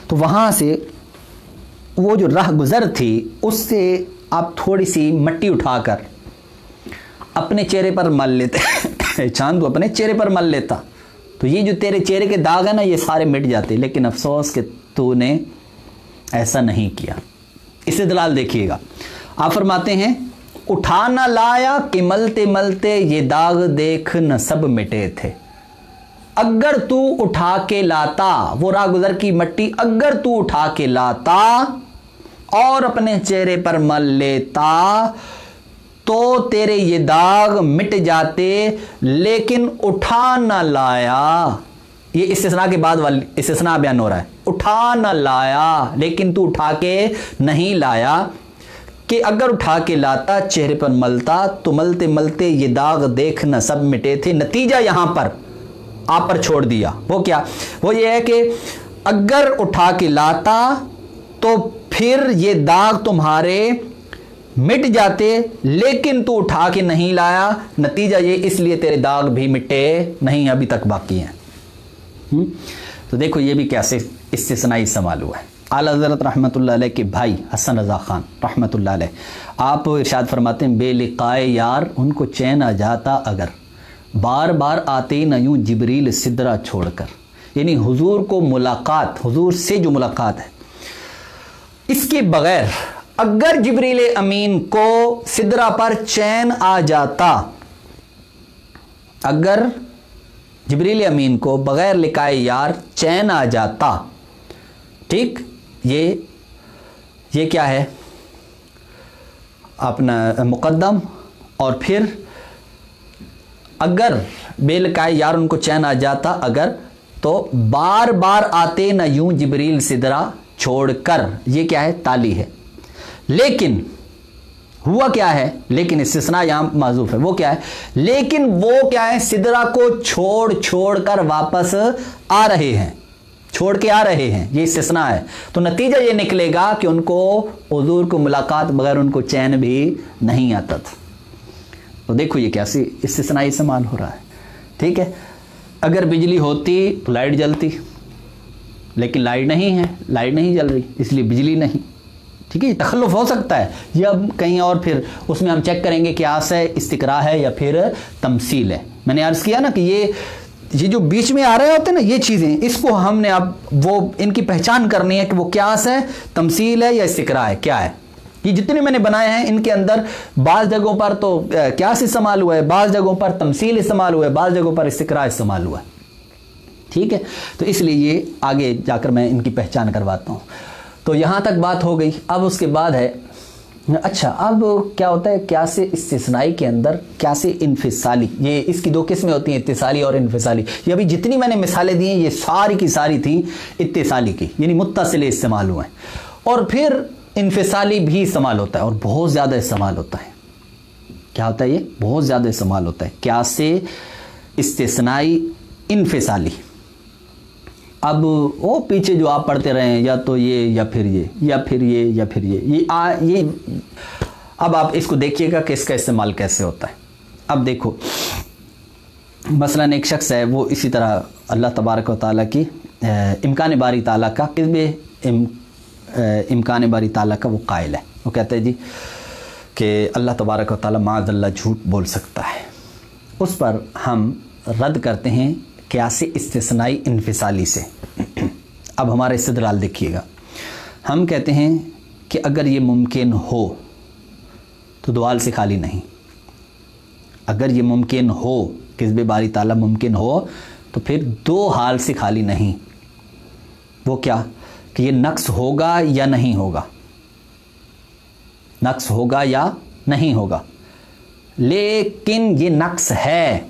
تو وہاں سے وہ جو رہ گزر تھی، اس سے آپ تھوڑی سی مٹی اٹھا کر اپنے چہرے پر مل لیتے چاند کو اپنے چہرے پر مل لیتا۔ تو یہ جو تیرے چہرے کے داغ ہیں نا، یہ سارے مٹ جاتے۔ لیکن افسوس کہ تو نے ایسا نہیں کیا۔ اسے دلال دیکھیے گا۔ آپ فرماتے ہیں اٹھانا لایا کہ ملتے ملتے یہ داغ دیکھ نہ سب مٹے تھے۔ اگر تو اٹھا کے لاتا، وہ راہ گزر کی مٹی اگر تو اٹھا کے لاتا اور اپنے چہرے پر مل لیتا تو تیرے یہ داغ مٹ جاتے، لیکن اٹھا نہ لایا۔ یہ استثناء کے بعد والی استثناء بیان ہو رہا ہے۔ اٹھا نہ لایا، لیکن تو اٹھا کے نہیں لایا۔ کہ اگر اٹھا کے لاتا، چہرے پر ملتا، تو ملتے ملتے یہ داغ دیکھنا سب مٹے تھے۔ نتیجہ یہاں پر، آپ پر چھوڑ دیا۔ وہ کیا؟ وہ یہ ہے کہ اگر اٹھا کے لاتا، تو پھر یہ داغ تمہارے مٹ جاتے لیکن تو اٹھا کے نہیں لایا۔ نتیجہ یہ اس لیے تیرے داغ بھی مٹے نہیں، ابھی تک باقی ہیں۔ تو دیکھو یہ بھی کیسے استثنائی استعمال ہوا ہے۔ اعلیٰ حضرت رحمۃ اللہ علیہ کے بھائی حسن رضا خان رحمۃ اللہ علیہ۔ آپ ارشاد فرماتے ہیں، بے لقائے یار، ان کو چین آ جاتا اگر۔ بار بار آتے نہ یوں جبریل صدرہ چھوڑ کر۔ یعنی حضور کو ملاقات، حضور سے جو ملاقات ہے۔ اس کے بغیر اگر جبریل امین کو سدرا پر چین آ جاتا، اگر جبریل امین کو بغیر لکھائے یار چین آ جاتا، ٹھیک؟ یہ یہ کیا ہے؟ اپنا مقدم، اور پھر اگر بے لکائے یار ان کو چین آ جاتا، اگر تو بار بار آتے نہ یوں جبریل سدرا چھوڑ کر، یہ کیا ہے؟ تالی ہے۔ لیکن ہوا کیا ہے؟ لیکن استثناء یہاں معذوف ہے۔ وہ کیا ہے؟ لیکن وہ کیا ہے؟ سدرا کو چھوڑ چھوڑ کر واپس آ رہے ہیں۔ چھوڑ کے آ رہے ہیں۔ یہ استثناء ہے۔ تو نتیجہ یہ نکلے گا کہ ان کو حضور کو ملاقات بغیر ان کو چین بھی نہیں آتا تھا۔ تو دیکھو یہ کیسی استثنائی استعمال ہو رہا ہے۔ ٹھیک ہے؟ اگر بجلی ہوتی تو لائٹ جلتی، لیکن لائٹ نہیں ہے۔ لائٹ نہیں جل رہی، اس لیے بجلی نہیں۔ ٹھیک ہے، یہ تخلف ہو سکتا ہے۔ یہ اب کہیں اور پھر اس میں ہم چیک کریں گے کہ آس ہے استقرا ہے یا پھر تمثیل ہے۔ میں نے عرض کیا نا کہ یہ یہ جو بیچ میں آ رہے ہوتے ہیں نا، یہ چیزیں، اس کو ہم نے اب وہ ان کی پہچان کرنی ہے کہ وہ کیا ہے، تمثیل ہے یا استقرا ہے، کیا ہے۔ یہ جتنے میں نے بنائے ہیں، ان کے اندر بعض جگہوں پر تو کیا استعمال ہوا ہے، بعض جگہوں پر تمثیل استعمال ہوا ہے، بعض جگہوں پر استقرا استعمال ہوا ہے۔ ٹھیک ہے؟ تو اس لیے یہ آگے جا کر میں ان کی پہچان کرواتا ہوں۔ تو یہاں تک بات ہو گئی۔ اب اس کے بعد ہے۔ اچھا اب کیا ہوتا ہے؟ کیا سے استثنائی کے اندر، کیا سے انفصالی؟ یہ اس کی دو قسمیں ہوتی ہیں، اتصالی اور انفصالی۔ یہ ابھی جتنی میں نے مثالیں دی ہیں، یہ ساری کی ساری تھیں اتصالی کی یعنی متصل استعمال ہوئے۔ ہیں اور پھر انفصالی بھی استعمال ہوتا ہے اور بہت زیادہ استعمال ہوتا ہے۔ کیا ہوتا ہے یہ؟ بہت زیادہ استعمال ہوتا ہے۔ کیا سے؟ استثنائی، انفصالی۔ اب وہ پیچھے جو آپ پڑھتے رہے ہیں، یا تو یہ، یا پھر یہ، یا پھر یہ، یا پھر یہ۔ یہ آ، یہ اب آپ اس کو دیکھیے گا کہ اس کا استعمال کیسے ہوتا ہے۔ اب دیکھو، مثلا ایک شخص ہے، وہ اسی طرح اللہ تبارک و تعالیٰ کی امکان باری تعالیٰ کا کس امکان باری تعالیٰ کا وہ قائل ہے۔ وہ کہتے ہیں جی کہ اللہ تبارک و تعالیٰ معاذ اللہ جھوٹ بول سکتا ہے۔ اس پر ہم رد کرتے ہیں کیاسی استثنائی انفصالی سے۔ اب ہمارا استدلال دیکھیے گا۔ ہم کہتے ہیں کہ اگر یہ ممکن ہو تو دوال سے خالی نہیں۔ اگر یہ ممکن ہو کسب باری تعالیٰ ممکن ہو، تو پھر دو حال سے خالی نہیں۔ وہ کیا؟ کہ یہ نقص ہوگا یا نہیں ہوگا؟ نقص ہوگا یا نہیں ہوگا؟ لیکن یہ نقص ہے۔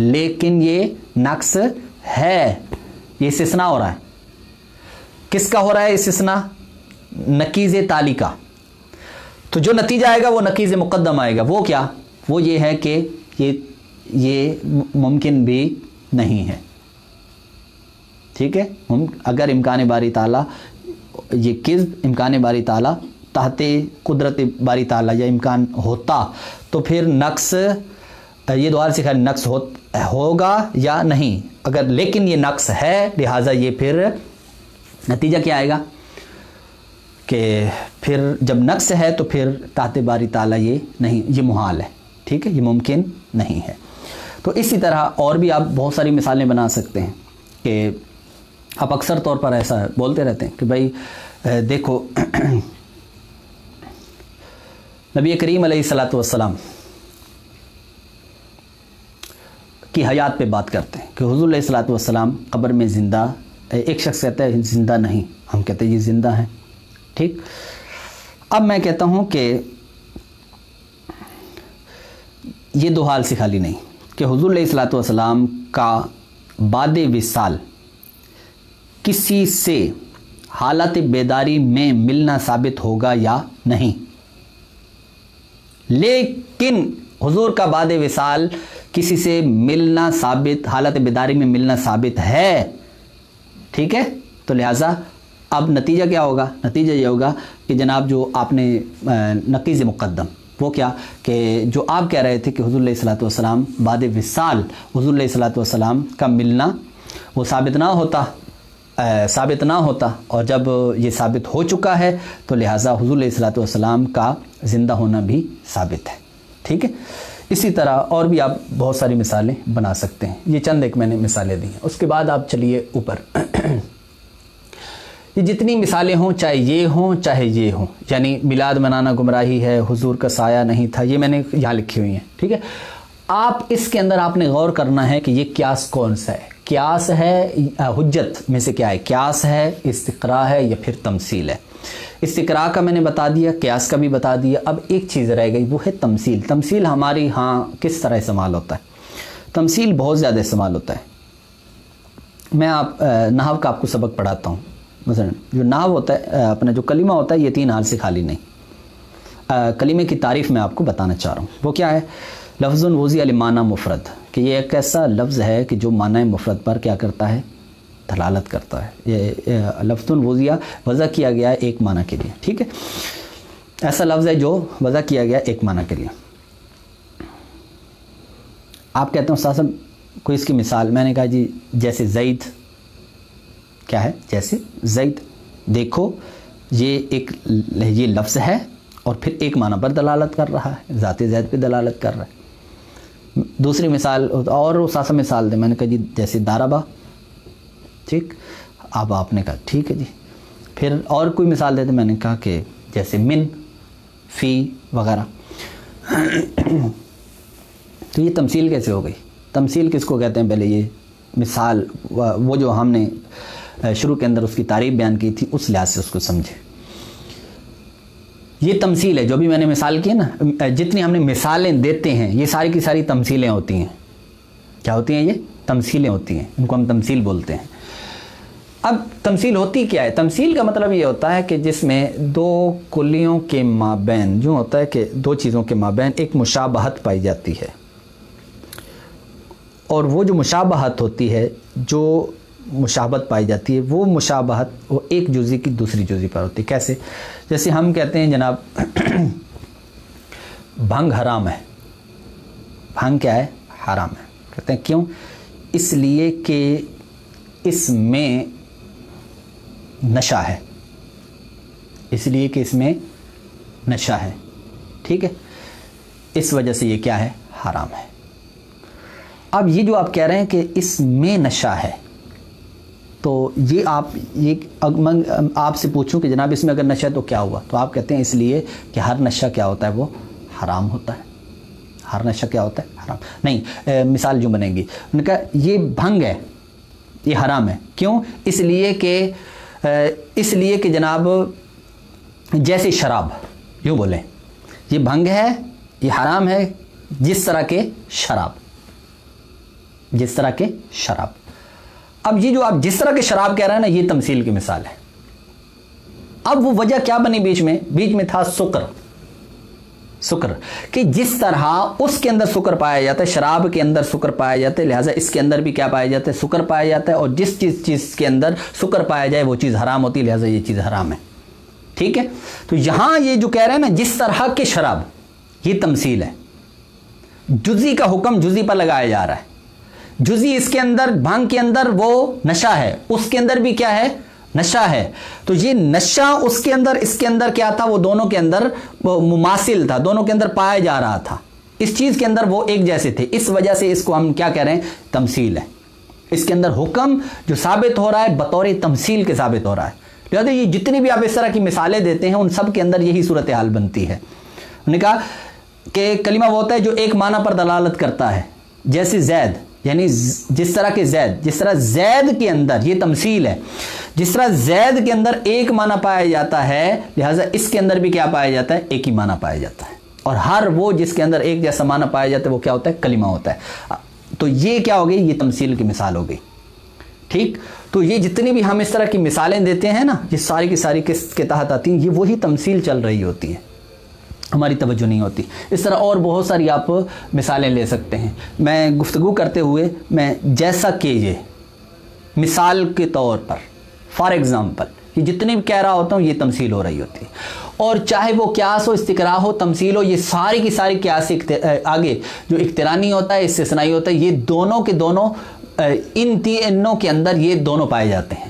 لیکن یہ نقص ہے۔ یہ استثناء ہو رہا ہے۔ کس کا ہو رہا ہے استثناء؟ نقیز تالی کا۔ تو جو نتیجہ آئے گا وہ نقیز مقدم آئے گا۔ وہ کیا؟ وہ یہ ہے کہ یہ یہ ممکن بھی نہیں ہے۔ ٹھیک ہے؟ اگر امکان باری تعالیٰ، یہ کس امکان باری تعالیٰ، تحت قدرت باری تعالیٰ یا امکان ہوتا، تو پھر نقص، یہ دوار سے خیر، نقص ہوگا یا نہیں؟ اگر لیکن یہ نقص ہے، لہٰذا یہ پھر نتیجہ کیا آئے گا؟ کہ پھر جب نقص ہے تو پھر تحت باری تعالیٰ یہ نہیں، یہ محال ہے۔ ٹھیک ہے؟ یہ ممکن نہیں ہے۔ تو اسی طرح اور بھی آپ بہت ساری مثالیں بنا سکتے ہیں کہ آپ اکثر طور پر ایسا بولتے رہتے ہیں کہ بھائی دیکھو، نبی کریم علیہ السلاۃ والسلام کی حیات پہ بات کرتے ہیں کہ حضور علیہ السلاۃ والسلام قبر میں زندہ ایک شخص کہتا ہے، زندہ نہیں۔ ہم کہتے ہیں یہ زندہ ہیں ٹھیک؟ اب میں کہتا ہوں کہ یہ دو حال سے خالی نہیں۔ کہ حضور علیہ السلاۃ والسلام کا باد وصال کسی سے حالت بیداری میں ملنا ثابت ہوگا یا نہیں۔ لیکن حضور کا باد وصال کسی سے ملنا ثابت، حالت بیداری میں ملنا ثابت ہے، ٹھیک ہے؟ تو لہٰذا اب نتیجہ کیا ہوگا؟ نتیجہ یہ ہوگا کہ جناب جو آپ نے نقیز مقدم، وہ کیا؟ کہ جو آپ کہہ رہے تھے کہ حضور علیہ السلاۃ والسلام باد وصال، حضور علیہ السلاۃ والسلام کا ملنا وہ ثابت نہ ہوتا ثابت نہ ہوتا، اور جب یہ ثابت ہو چکا ہے تو لہٰذا حضور علیہ السلاۃ والسلام کا زندہ ہونا بھی ثابت ہے، ٹھیک ہے؟ اسی طرح اور بھی آپ بہت ساری مثالیں بنا سکتے ہیں۔ یہ چند ایک میں نے مثالیں دی ہیں۔ اس کے بعد آپ چلیے اوپر۔ یہ جتنی مثالیں ہوں، چاہے یہ ہوں، چاہے یہ ہوں۔ یعنی میلاد منانا گمراہی ہے، حضور کا سایہ نہیں تھا، یہ میں نے یہاں لکھی ہوئی ہیں، ٹھیک ہے؟ آپ اس کے اندر آپ نے غور کرنا ہے کہ یہ کیاس کون سا ہے۔ کیاس ہے حجت میں سے کیا ہے؟ کیاس ہے استقرا ہے یا پھر تمثیل ہے؟ استقرا کا میں نے بتا دیا، قیاس کا بھی بتا دیا۔ اب ایک چیز رہ گئی، وہ ہے تمثیل۔ تمثیل ہماری ہاں کس طرح استعمال ہوتا ہے؟ تمثیل بہت زیادہ استعمال ہوتا ہے۔ میں آپ نحو کا آپ کو سبق پڑھاتا ہوں۔ مثلا جو نحو ہوتا ہے اپنا جو کلمہ ہوتا ہے، یہ تین حال سے خالی نہیں۔ کلمے کی تعریف میں آپ کو بتانا چاہ رہا ہوں۔ وہ کیا ہے؟ لفظ الوضی علی معنی مفرد، کہ یہ ایک ایسا لفظ ہے کہ جو معنی مفرد پر کیا کرتا ہے؟ دلالت کرتا ہے۔ یہ لفظ الوضیہ وضع کیا گیا ہے ایک معنی کے لیے، ٹھیک ہے؟ ایسا لفظ ہے جو وضع کیا گیا ایک معنی کے لیے۔ آپ کہتے ہیں، استاد صاحب، کوئی اس کی مثال میں نے کہا جی جیسے زید۔ کیا ہے؟ جیسے زید۔ دیکھو، یہ ایک یہ لفظ ہے اور پھر ایک معنی پر دلالت کر رہا ہے، ذات زید پہ دلالت کر رہا ہے۔ دوسری مثال اور ساسا مثال دے میں نے کہا جی جیسے دارابا ٹھیک؟ اب آپ نے کہا ٹھیک ہے جی۔ پھر اور کوئی مثال دیتے میں نے کہا کہ جیسے من، فی وغیرہ۔ تو یہ تمثیل کیسے ہو گئی؟ تمثیل کس کو کہتے ہیں؟ پہلے یہ مثال، وہ جو ہم نے شروع کے اندر اس کی تعریف بیان کی تھی، اس لحاظ سے اس کو سمجھے یہ تمثیل ہے، جو بھی میں نے مثال کی نا، جتنی ہم نے مثالیں دیتے ہیں، یہ ساری کی ساری تمثیلیں ہوتی ہیں۔ کیا ہوتی ہیں یہ؟ تمثیلیں ہوتی ہیں، ان کو ہم تمثیل بولتے ہیں۔ اب تمثیل ہوتی کیا ہے؟ تمثیل کا مطلب یہ ہوتا ہے کہ جس میں دو کلیوں کے مابین، جو ہوتا ہے کہ دو چیزوں کے مابین ایک مشابہت پائی جاتی ہے۔ اور وہ جو مشابہت ہوتی ہے، جو مشابت پائی جاتی ہے، وہ مشابہت وہ ایک جزی کی دوسری جزی پر ہوتی ہے۔ کیسے؟ جیسے ہم کہتے ہیں جناب، بھنگ حرام ہے۔ بھنگ کیا ہے؟ حرام ہے۔ کہتے ہیں کیوں؟ اس لیے کہ اس میں نشہ ہے۔ اس لیے کہ اس میں نشہ ہے۔ ٹھیک ہے؟ اس وجہ سے یہ کیا ہے؟ حرام ہے۔ اب یہ جو آپ کہہ رہے ہیں کہ اس میں نشہ ہے، تو یہ آپ یہ آپ سے پوچھوں کہ جناب اس میں اگر نشہ ہے تو کیا ہوا؟ تو آپ کہتے ہیں اس لیے کہ ہر نشہ کیا ہوتا ہے؟ وہ حرام ہوتا ہے۔ ہر نشہ کیا ہوتا ہے؟ حرام۔ نہیں مثال جو بنے گی۔ انہوں نے کہا یہ بھنگ ہے، یہ حرام ہے۔ کیوں؟ اس لیے کہ اس لیے کہ جناب، جیسے شراب، یوں بولیں۔ یہ بھنگ ہے، یہ حرام ہے، جس طرح کے شراب۔ جس طرح کے شراب۔ اب یہ جو آپ جس طرح کے شراب کہہ رہے ہیں نا، یہ تمثیل کی مثال ہے۔ اب وہ وجہ کیا بنی بیچ میں؟ بیچ میں تھا سکر۔ سکر، کہ جس طرح اس کے اندر سکر پایا جاتا ہے، شراب کے اندر سکر پایا جاتا ہے، لہٰذا اس کے اندر بھی کیا پایا جاتا ہے؟ سکر پایا جاتا ہے اور جس چیز چیز کے اندر سکر پایا جائے، وہ چیز حرام ہوتی ہے، لہٰذا یہ چیز حرام ہے۔ ٹھیک ہے؟ تو یہاں یہ جو کہہ رہے ہیں نا، جس طرح کے شراب، یہ تمثیل ہے۔ جزی کا حکم جزی پر لگایا جا رہا ہے۔ جزی اس کے اندر، بھنگ کے اندر وہ نشہ ہے۔ اس کے اندر بھی کیا ہے؟ نشہ ہے۔ تو یہ نشہ اس کے اندر، اس کے اندر کیا تھا؟ وہ دونوں کے اندر مماثل تھا، دونوں کے اندر پایا جا رہا تھا۔ اس چیز کے اندر وہ ایک جیسے تھے۔ اس وجہ سے اس کو ہم کیا کہہ رہے ہیں؟ تمثیل ہے۔ اس کے اندر حکم جو ثابت ہو رہا ہے، بطور تمثیل کے ثابت ہو رہا ہے۔ لہٰذا یہ جتنی بھی آپ اس طرح کی مثالیں دیتے ہیں، ان سب کے اندر یہی صورتحال بنتی ہے۔ انہوں نے کہا کہ کلمہ وہ ہوتا ہے جو ایک معنی پر دلالت کرتا ہے، جیسے زید۔ یعنی جس طرح کے زید، جس طرح زید کے اندر، یہ تمثیل ہے، جس طرح زید کے اندر ایک معنی پایا جاتا ہے، لہٰذا اس کے اندر بھی کیا پایا جاتا ہے؟ ایک ہی معنی پایا جاتا ہے۔ اور ہر وہ جس کے اندر ایک جیسا معنی پایا جاتا ہے، وہ کیا ہوتا ہے؟ کلمہ ہوتا ہے۔ تو یہ کیا ہو گئی؟ یہ تمثیل کی مثال ہو گئی۔ ٹھیک؟ تو یہ جتنی بھی ہم اس طرح کی مثالیں دیتے ہیں نا، یہ ساری کی ساری کس کے تحت آتی ہیں، یہ وہی تمثیل چل رہی ہوتی ہے ہماری توجہ نہیں ہوتی۔ اس طرح اور بہت ساری آپ مثالیں لے سکتے ہیں۔ میں گفتگو کرتے ہوئے میں جیسا کہ یہ مثال کے طور پر فار ایگزامپل یہ جتنی بھی کہہ رہا ہوتا ہوں، یہ تمثیل ہو رہی ہوتی۔ ہے اور چاہے وہ قیاس ہو، استقرا ہو، تمثیل ہو، یہ ساری کی ساری قیاس آگے جو اقترانی ہوتا ہے، استثنائی ہوتا ہے، یہ دونوں کے دونوں ان تینوں کے اندر یہ دونوں پائے جاتے ہیں۔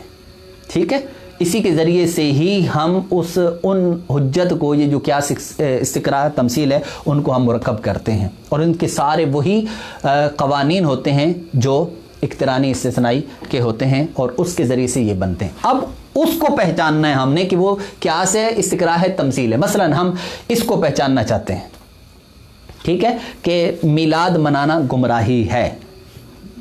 ٹھیک ہے؟ اسی کے ذریعے سے ہی ہم اس ان حجت کو، یہ جو کیا استقرا تمثیل ہے، ان کو ہم مرکب کرتے ہیں۔ اور ان کے سارے وہی قوانین ہوتے ہیں جو اقترانی استثنائی کے ہوتے ہیں اور اس کے ذریعے سے یہ بنتے ہیں۔ اب اس کو پہچاننا ہے ہم نے کہ وہ کیا سے استقرا ہے تمثیل ہے۔ مثلا ہم اس کو پہچاننا چاہتے ہیں۔ ٹھیک ہے؟ کہ میلاد منانا گمراہی ہے۔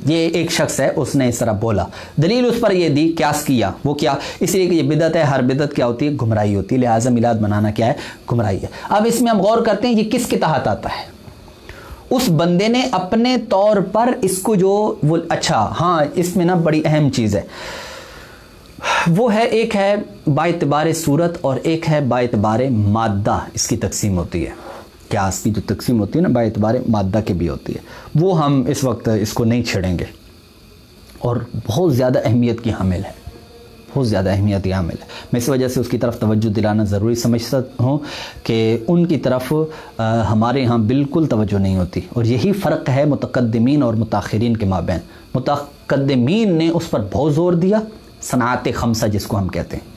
یہ ایک شخص ہے، اس نے اس طرح بولا۔ دلیل اس پر یہ دی کیاس کیا۔ وہ کیا؟ اس لیے کہ یہ بدت ہے، ہر بدت کیا ہوتی ہے؟ گمراہی ہوتی ہے۔ لہٰذا میلاد منانا کیا ہے؟ گمراہی ہے۔ اب اس میں ہم غور کرتے ہیں یہ کس کے تحت آتا ہے۔ اس بندے نے اپنے طور پر اس کو جو وہ اچھا ہاں اس میں نا بڑی اہم چیز ہے۔ وہ ہے، ایک ہے با اعتبار صورت اور ایک ہے با اعتبار مادہ۔ اس کی تقسیم ہوتی ہے۔ قیاس کی جو تقسیم ہوتی ہے نا با اعتبار مادہ کے بھی ہوتی ہے۔ وہ ہم اس وقت اس کو نہیں چھڑیں گے۔ اور بہت زیادہ اہمیت کی حامل ہے۔ بہت زیادہ اہمیت کی حامل ہے۔ میں اس وجہ سے اس کی طرف توجہ دلانا ضروری سمجھتا ہوں کہ ان کی طرف ہمارے ہاں بالکل توجہ نہیں ہوتی۔ اور یہی فرق ہے متقدمین اور متاخرین کے مابین۔ متقدمین نے اس پر بہت زور دیا، صنعت خمسہ جس کو ہم کہتے ہیں۔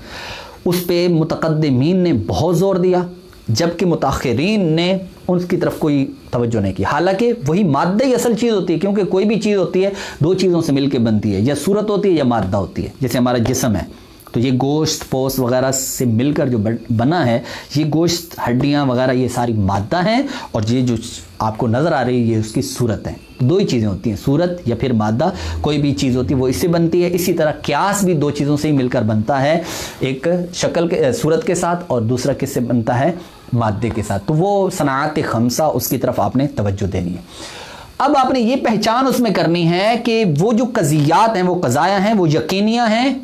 اس پہ متقدمین نے بہت زور دیا۔ جبکہ متاخرین نے ان کی طرف کوئی توجہ نہیں کی۔ حالانکہ وہی مادہ ہی اصل چیز ہوتی ہے، کیونکہ کوئی بھی چیز ہوتی ہے، دو چیزوں سے مل کے بنتی ہے، یا صورت ہوتی ہے یا مادہ ہوتی ہے، جیسے ہمارا جسم ہے۔ تو یہ گوشت پوست وغیرہ سے مل کر جو بنا ہے، یہ گوشت، ہڈیاں وغیرہ، یہ ساری مادہ ہیں اور یہ جو آپ کو نظر آ رہی ہے، یہ اس کی صورت ہے۔ دو ہی چیزیں ہوتی ہیں، صورت یا پھر مادہ۔ کوئی بھی چیز ہوتی ہے، وہ اس سے بنتی ہے۔ اسی طرح قیاس بھی دو چیزوں سے ہی مل کر بنتا ہے۔ ایک شکل کے صورت کے ساتھ اور دوسرا کس سے بنتا ہے؟ مادے کے ساتھ۔ تو وہ صنعت خمسہ، اس کی طرف آپ نے توجہ دینی ہے۔ اب آپ نے یہ پہچان اس میں کرنی ہے کہ وہ جو قضیات ہیں، وہ قضایہ ہیں، وہ یقینیاں ہیں۔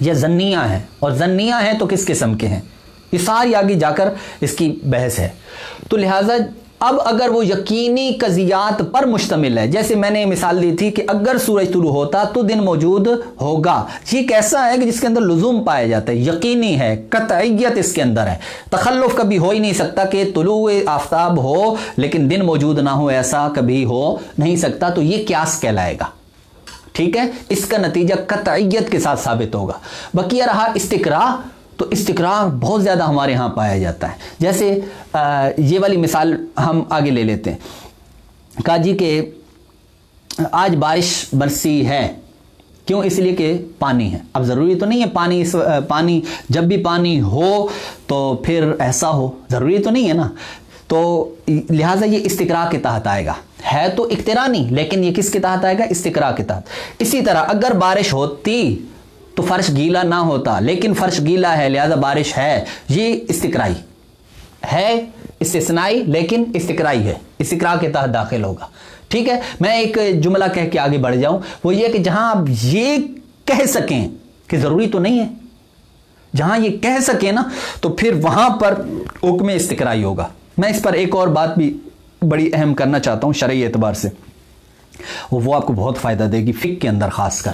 یا زنیہ ہیں اور زنیہ ہیں تو کس قسم کے ہیں؟ یہ ساری آگے جا کر اس کی بحث ہے۔ تو لہٰذا اب اگر وہ یقینی قضیات پر مشتمل ہے، جیسے میں نے مثال دی تھی کہ اگر سورج طلوع ہوتا تو دن موجود ہوگا۔ یہ کیسا ہے کہ جس کے اندر لزوم پایا جاتا ہے، یقینی ہے، قطعیت اس کے اندر ہے۔ تخلف کبھی ہو ہی نہیں سکتا کہ طلوع آفتاب ہو، لیکن دن موجود نہ ہو، ایسا کبھی ہو نہیں سکتا۔ تو یہ کیاس کہلائے گا۔ ٹھیک ہے؟ اس کا نتیجہ قطعیت کے ساتھ ثابت ہوگا۔ بقیہ رہا استقرا تو استقرار بہت زیادہ ہمارے ہاں پایا جاتا ہے۔ جیسے یہ والی مثال ہم آگے لے لیتے ہیں۔ کہا جی کہ آج بارش برسی ہے، کیوں؟ اس لیے کہ پانی ہے۔ اب ضروری تو نہیں ہے پانی اس پانی جب بھی پانی ہو تو پھر ایسا ہو۔ ضروری تو نہیں ہے نا۔ تو لہٰذا یہ استقرا کے تحت آئے گا۔ ہے تو اختراع نہیں لیکن یہ کس کے تحت آئے گا؟ استقرا کے تحت۔ اسی طرح اگر بارش ہوتی تو فرش گیلا نہ ہوتا، لیکن فرش گیلا ہے، لہذا بارش ہے، یہ استقرائی۔ ہے استثنائی، لیکن استقرائی ہے۔ استقرا کے تحت داخل ہوگا۔ ٹھیک ہے؟ میں ایک جملہ کہہ کے آگے بڑھ جاؤں۔ وہ یہ کہ جہاں آپ یہ کہہ سکیں کہ ضروری تو نہیں ہے، جہاں یہ کہہ سکیں نا، تو پھر وہاں پر حکم استقرائی ہوگا۔ میں اس پر ایک اور بات بھی بڑی اہم کرنا چاہتا ہوں شرعی اعتبار سے۔ وہ آپ کو بہت فائدہ دے گی فک کے اندر خاص کر۔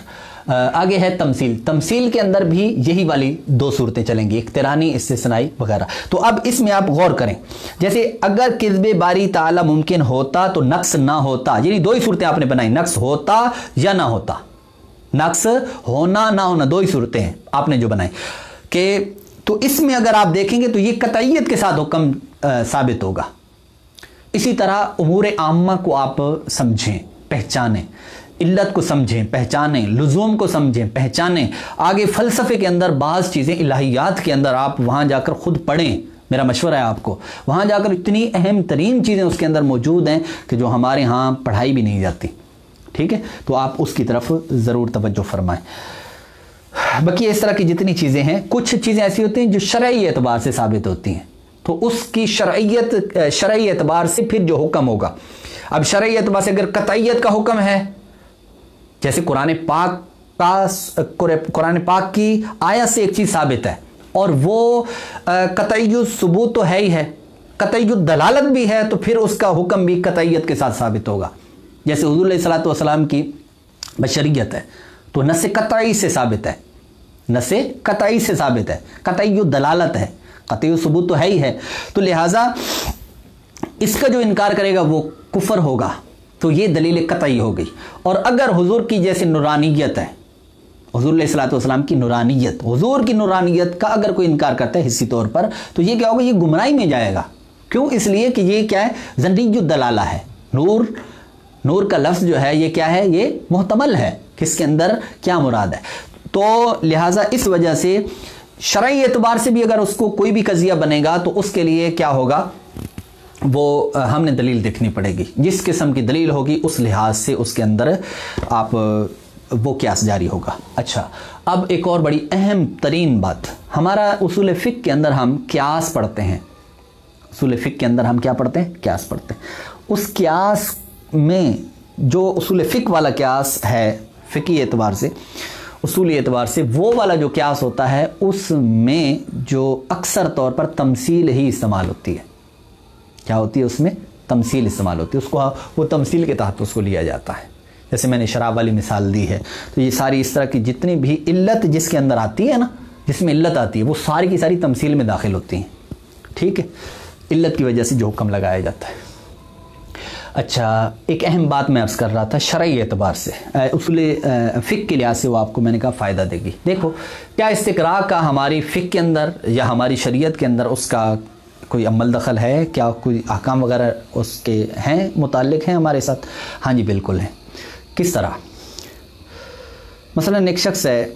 آگے ہے تمثیل۔ تمثیل کے اندر بھی یہی والی دو صورتیں چلیں گی اخترانی استثنائی وغیرہ۔ تو اب اس میں آپ غور کریں۔ جیسے اگر کذب باری تعالی ممکن ہوتا تو نقص نہ ہوتا یعنی دو ہی صورتیں آپ نے بنائی، نقص ہوتا یا نہ ہوتا۔ نقص ہونا نہ ہونا دو ہی صورتیں ہیں آپ نے جو بنائی۔ کہ تو اس میں اگر آپ دیکھیں گے تو یہ قطعیت کے ساتھ حکم ثابت ہوگا۔ اسی طرح امور عامہ کو آپ سمجھیں، پہچانیں، علت کو سمجھیں، پہچانیں، لزوم کو سمجھیں، پہچانیں۔ آگے فلسفے کے اندر بعض چیزیں، الہیات کے اندر آپ وہاں جا کر خود پڑھیں۔ میرا مشورہ ہے آپ کو، وہاں جا کر اتنی اہم ترین چیزیں اس کے اندر موجود ہیں کہ جو ہمارے ہاں پڑھائی بھی نہیں جاتی۔ ٹھیک ہے؟ تو آپ اس کی طرف ضرور توجہ فرمائیں۔ باقی اس طرح کی جتنی چیزیں ہیں، کچھ چیزیں ایسی ہوتی ہیں جو شرعی اعتبار سے ثابت ہوتی ہیں۔ تو اس کی شرعیت شرعی اعتبار سے پھر جو حکم ہوگا۔ اب شرعی اعتبار سے اگر قطعیت کا حکم ہے، جیسے قرآن پاک کا قرآن پاک کی آیت سے ایک چیز ثابت ہے، اور وہ قطعی ثبوت تو ہے ہی ہے، قطعی دلالت بھی ہے، تو پھر اس کا حکم بھی قطعیت کے ساتھ ثابت ہوگا۔ جیسے حضور علیہ السلاۃ والسلام کی بشریت ہے، تو نس قطعی سے ثابت ہے، نس قطعی سے ثابت ہے، قطعی دلالت ہے۔ قطعی ثبوت تو ہے ہی ہے۔ تو لہٰذا اس کا جو انکار کرے گا وہ کفر ہوگا۔ تو یہ دلیل قطعی ہو گئی۔ اور اگر حضور کی جیسے نورانیت ہے، حضور علیہ السلاۃ والسلام کی نورانیت، حضور کی نورانیت کا اگر کوئی انکار کرتا ہے حصی طور پر، تو یہ کیا ہوگا؟ یہ گمراہی میں جائے گا۔ کیوں؟ اس لیے کہ یہ کیا ہے؟ زندگی دلالہ ہے۔ نور نور کا لفظ جو ہے، یہ کیا ہے؟ یہ محتمل ہے۔ کس کے اندر کیا مراد ہے؟ تو لہٰذا اس وجہ سے شرعی اعتبار سے بھی اگر اس کو کوئی بھی قضیہ بنے گا تو اس کے لیے کیا ہوگا؟ وہ ہم نے دلیل دیکھنی پڑے گی۔ جس قسم کی دلیل ہوگی، اس لحاظ سے اس کے اندر آپ وہ قیاس جاری ہوگا۔ اچھا اب ایک اور بڑی اہم ترین بات۔ ہمارا اصول فک کے اندر ہم قیاس پڑھتے ہیں۔ اصول فک کے اندر ہم کیا پڑھتے ہیں؟ قیاس پڑھتے ہیں۔ اس قیاس میں جو اصول فک والا قیاس ہے فقی اعتبار سے اصولی اعتبار سے وہ والا جو قیاس ہوتا ہے، اس میں جو اکثر طور پر تمثیل ہی استعمال ہوتی ہے۔ کیا ہوتی ہے اس میں؟ تمثیل استعمال ہوتی ہے۔ اس کو ہاں، وہ تمثیل کے تحت اس کو لیا جاتا ہے۔ جیسے میں نے شراب والی مثال دی ہے۔ تو یہ ساری اس طرح کی جتنی بھی علت جس کے اندر آتی ہے نا، جس میں علت آتی ہے، وہ ساری کی ساری تمثیل میں داخل ہوتی ہیں۔ ٹھیک ہے؟ علت کی وجہ سے جو حکم لگایا جاتا ہے۔ اچھا ایک اہم بات میں عرض کر رہا تھا شرعی اعتبار سے اصول فک کے لحاظ سے وہ آپ کو میں نے کہا فائدہ دے گی۔ دیکھو، کیا استقراء کا ہماری فک کے اندر یا ہماری شریعت کے اندر اس کا کوئی عمل دخل ہے؟ کیا کوئی احکام وغیرہ اس کے ہیں، متعلق ہیں ہمارے ساتھ؟ ہاں جی بالکل ہیں۔ کس طرح؟ مثلا ایک شخص ہے،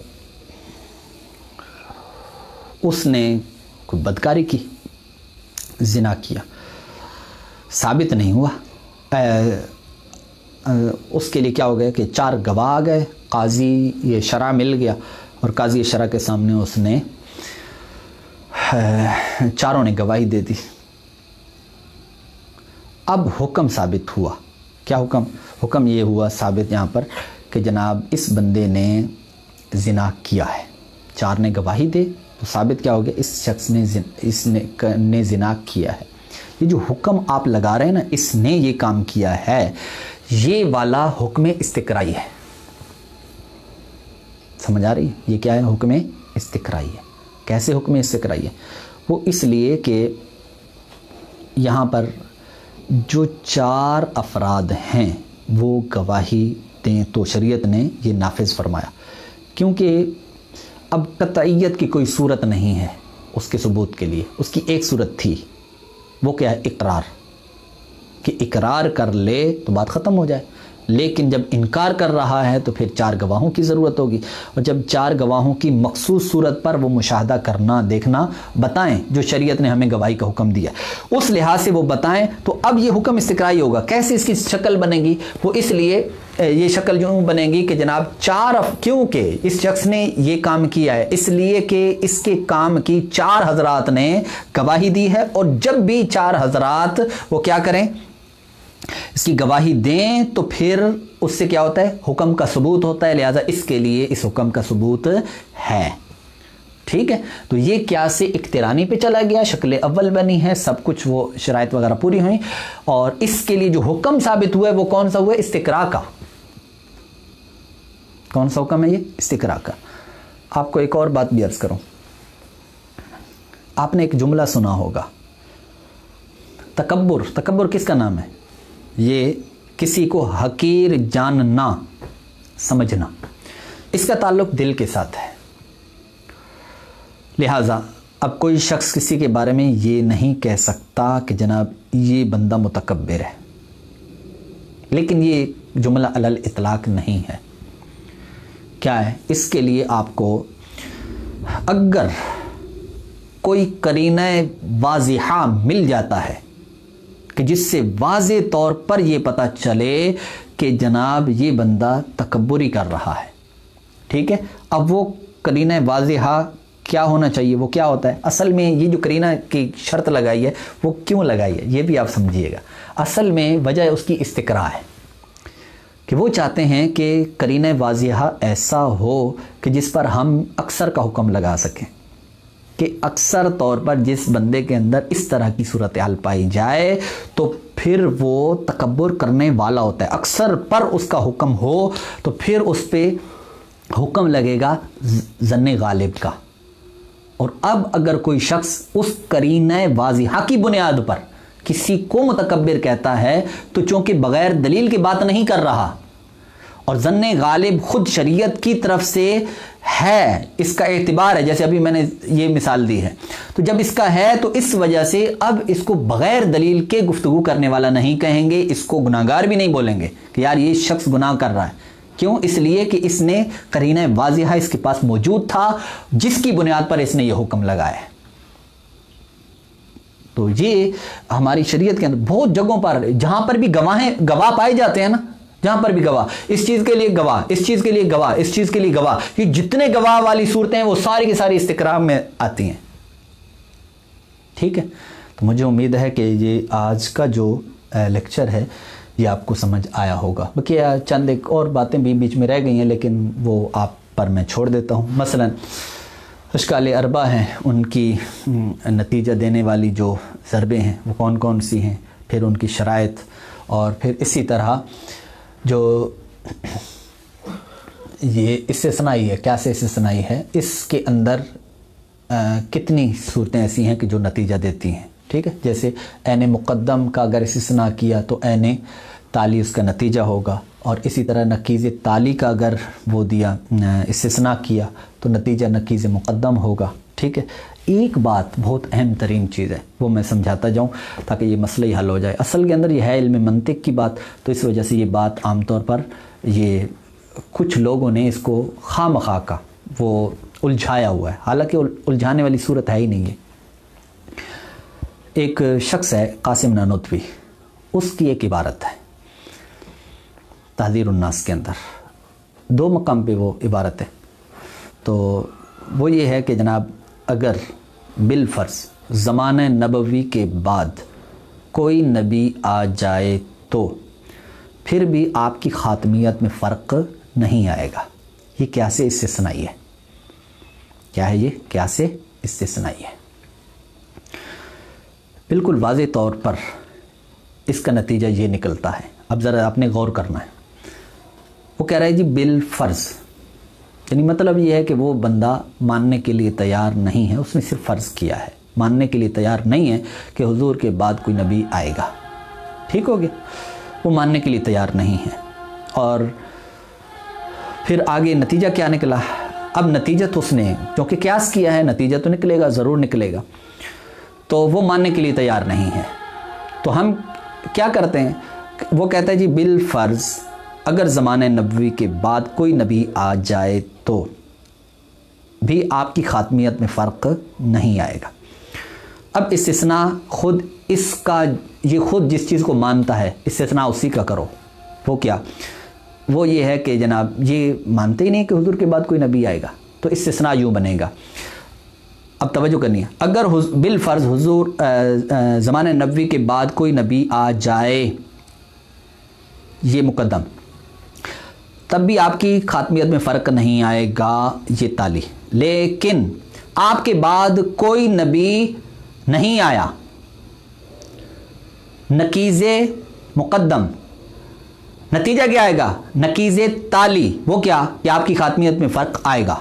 اس نے کوئی بدکاری کی، زنا کیا، ثابت نہیں ہوا۔ اس کے لیے کیا ہو گیا کہ چار گواہ آ گئے، قاضی یہ شرح مل گیا اور قاضی شرح کے سامنے اس نے چاروں نے گواہی دے دی۔ اب حکم ثابت ہوا۔ کیا حکم؟ حکم یہ ہوا ثابت یہاں پر کہ جناب اس بندے نے زنا کیا ہے۔ چار نے گواہی دے تو ثابت کیا ہو گیا، اس شخص نے اس نے زنا کیا ہے۔ یہ جو حکم آپ لگا رہے ہیں نا، اس نے یہ کام کیا ہے۔ یہ والا حکم استقرائی ہے۔ سمجھ آ رہی؟ ہے یہ کیا ہے؟ حکم استقرائی ہے۔ کیسے حکم استقرائی ہے؟ وہ اس لیے کہ یہاں پر جو چار افراد ہیں، وہ گواہی دیں تو شریعت نے یہ نافذ فرمایا۔ کیونکہ اب قطعیت کی کوئی صورت نہیں ہے اس کے ثبوت کے لیے۔ اس کی ایک صورت تھی۔ وہ کیا ہے؟ اقرار۔ کہ اقرار کر لے تو بات ختم ہو جائے۔ لیکن جب انکار کر رہا ہے تو پھر چار گواہوں کی ضرورت ہوگی۔ اور جب چار گواہوں کی مخصوص صورت پر وہ مشاہدہ کرنا، دیکھنا، بتائیں جو شریعت نے ہمیں گواہی کا حکم دیا۔ اس لحاظ سے وہ بتائیں تو اب یہ حکم استقرائی ہوگا۔ کیسے اس کی شکل بنے گی؟ وہ اس لیے یہ شکل جو بنے گی کہ جناب چار کیونکہ اس شخص نے یہ کام کیا ہے، اس لیے کہ اس کے کام کی چار حضرات نے گواہی دی ہے۔ اور جب بھی چار حضرات وہ کیا کریں؟ اس کی گواہی دیں تو پھر اس سے کیا ہوتا ہے؟ حکم کا ثبوت ہوتا ہے، لہٰذا اس کے لیے اس حکم کا ثبوت ہے۔ ٹھیک ہے؟ تو یہ کیا سے اقترانی پہ چلا گیا؟ شکل اول بنی ہے، سب کچھ وہ شرائط وغیرہ پوری ہوئی اور اس کے لیے جو حکم ثابت ہوا ہے، وہ کون سا ہوا ہے؟ استقرا کا۔ کون سا حکم ہے یہ؟ استقرا کا۔ آپ کو ایک اور بات بھی عرض کروں۔ آپ نے ایک جملہ سنا ہوگا۔ تکبر تکبر کس کا نام ہے؟ یہ کسی کو حقیر جاننا سمجھنا۔ اس کا تعلق دل کے ساتھ ہے۔ لہٰذا اب کوئی شخص کسی کے بارے میں یہ نہیں کہہ سکتا کہ جناب یہ بندہ متکبر ہے۔ لیکن یہ جملہ علل اطلاق نہیں ہے۔ کیا ہے؟ اس کے لیے آپ کو اگر کوئی کرینہ واضحہ مل جاتا ہے کہ جس سے واضح طور پر یہ پتہ چلے کہ جناب یہ بندہ تکبری کر رہا ہے۔ ٹھیک ہے؟ اب وہ کرینہ واضحہ کیا ہونا چاہیے؟ وہ کیا ہوتا ہے؟ اصل میں یہ جو کرینہ کی شرط لگائی ہے، وہ کیوں لگائی ہے؟ یہ بھی آپ سمجھیے گا۔ اصل میں وجہ اس کی استقرا ہے کہ وہ چاہتے ہیں کہ کرینہ واضحہ ایسا ہو کہ جس پر ہم اکثر کا حکم لگا سکیں۔ کہ اکثر طور پر جس بندے کے اندر اس طرح کی صورتحال پائی جائے تو پھر وہ تکبر کرنے والا ہوتا ہے۔ اکثر پر اس کا حکم ہو تو پھر اس پہ حکم لگے گا ذن غالب کا۔ اور اب اگر کوئی شخص اس کرینہ واضحہ کی بنیاد پر کسی کو متکبر کہتا ہے تو چونکہ بغیر دلیل کی بات نہیں کر رہا اور ذن غالب خود شریعت کی طرف سے ہے، اس کا اعتبار ہے، جیسے ابھی میں نے یہ مثال دی ہے۔ تو جب اس کا ہے، تو اس وجہ سے اب اس کو بغیر دلیل کے گفتگو کرنے والا نہیں کہیں گے، اس کو گناہ گار بھی نہیں بولیں گے کہ یار یہ شخص گناہ کر رہا ہے۔ کیوں؟ اس لیے کہ اس نے کرینہ واضحہ اس کے پاس موجود تھا، جس کی بنیاد پر اس نے یہ حکم لگایا۔ تو یہ ہماری شریعت کے اندر بہت جگہوں پر، جہاں پر بھی گواہیں، گواہ پائے جاتے ہیں نا جہاں پر بھی گواہ، اس چیز کے لیے گواہ، اس چیز کے لیے گواہ، اس چیز کے لیے گواہ یہ جتنے گواہ والی صورتیں ہیں وہ ساری کی ساری استقرام میں آتی ہیں۔ ٹھیک ہے؟ تو مجھے امید ہے کہ یہ آج کا جو لیکچر ہے، یہ آپ کو سمجھ آیا ہوگا۔ باقی چند ایک اور باتیں بھی بیچ میں رہ گئی ہیں، لیکن وہ آپ پر میں چھوڑ دیتا ہوں۔ مثلا، اشکال اربا ہیں، ان کی نتیجہ دینے والی جو ضربیں ہیں، وہ کون کون سی ہیں؟ پھر ان کی شرائط، اور پھر اسی طرح جو یہ اس سے سنائی ہے، کیا سے اس سے سنائی ہے؟ اس کے اندر کتنی صورتیں ایسی ہیں کہ جو نتیجہ دیتی ہیں، ٹھیک ہے؟ جیسے این مقدم کا اگر استثناء کیا تو این تالی اس کا نتیجہ ہوگا، اور اسی طرح نقیز تالی کا اگر وہ دیا استثناء کیا تو نتیجہ نقیز مقدم ہوگا، ٹھیک ہے؟ ایک بات بہت اہم ترین چیز ہے، وہ میں سمجھاتا جاؤں تاکہ یہ مسئلہ ہی حل ہو جائے۔ اصل کے اندر یہ ہے علم منطق کی بات، تو اس وجہ سے یہ بات عام طور پر یہ کچھ لوگوں نے اس کو خواہ مخواہ کا، وہ الجھایا ہوا ہے۔ حالانکہ الجھانے والی صورت ہے ہی نہیں ہے ایک شخص ہے، قاسم نانوتوی، اس کی ایک عبارت ہے، تحذیر الناس کے اندر۔ دو مقام پہ وہ عبارت ہے۔ تو وہ یہ ہے کہ جناب اگر بالفرض زمانہ نبوی کے بعد کوئی نبی آ جائے تو پھر بھی آپ کی خاتمیت میں فرق نہیں آئے گا۔ یہ کیا سے اس سے سنائی ہے۔ کیا ہے یہ؟ کیا سے اس سے سنائی ہے۔ بالکل واضح طور پر اس کا نتیجہ یہ نکلتا ہے۔ اب ذرا آپ نے غور کرنا ہے۔ وہ کہہ رہا ہے جی بال فرض یعنی مطلب یہ ہے کہ وہ بندہ ماننے کے لیے تیار نہیں ہے، اس نے صرف فرض کیا ہے۔ ماننے کے لیے تیار نہیں ہے کہ حضور کے بعد کوئی نبی آئے گا۔ ٹھیک ہو گیا۔ وہ ماننے کے لیے تیار نہیں ہے۔ اور پھر آگے نتیجہ کیا نکلا؟ اب نتیجہ تو اس نے، کیونکہ قیاس کیا ہے، نتیجہ تو نکلے گا، ضرور نکلے گا۔ تو وہ ماننے کے لیے تیار نہیں ہے۔ تو ہم کیا کرتے ہیں؟ وہ کہتا ہے جی بال فرض اگر زمانہ نبوی کے بعد کوئی نبی آ جائے تو بھی آپ کی خاتمیت میں فرق نہیں آئے گا۔ اب استثناء خود اس کا، یہ خود جس چیز کو مانتا ہے، استثناء اسی کا کرو۔ وہ کیا؟ وہ یہ ہے کہ جناب، یہ مانتے ہی نہیں کہ حضور کے بعد کوئی نبی آئے گا۔ تو استثناء یوں بنے گا۔ اب توجہ کرنی ہے۔ اگر بالفرض حضور زمانہ نبوی کے بعد کوئی نبی آ جائے، یہ مقدم۔ تب بھی آپ کی خاتمیت میں فرق نہیں آئے گا، یہ تالی۔ لیکن آپ کے بعد کوئی نبی نہیں آیا۔ نقیز مقدم۔ نتیجہ کیا آئے گا؟ نقیز تالی۔ وہ کیا؟ کہ آپ کی خاتمیت میں فرق آئے گا۔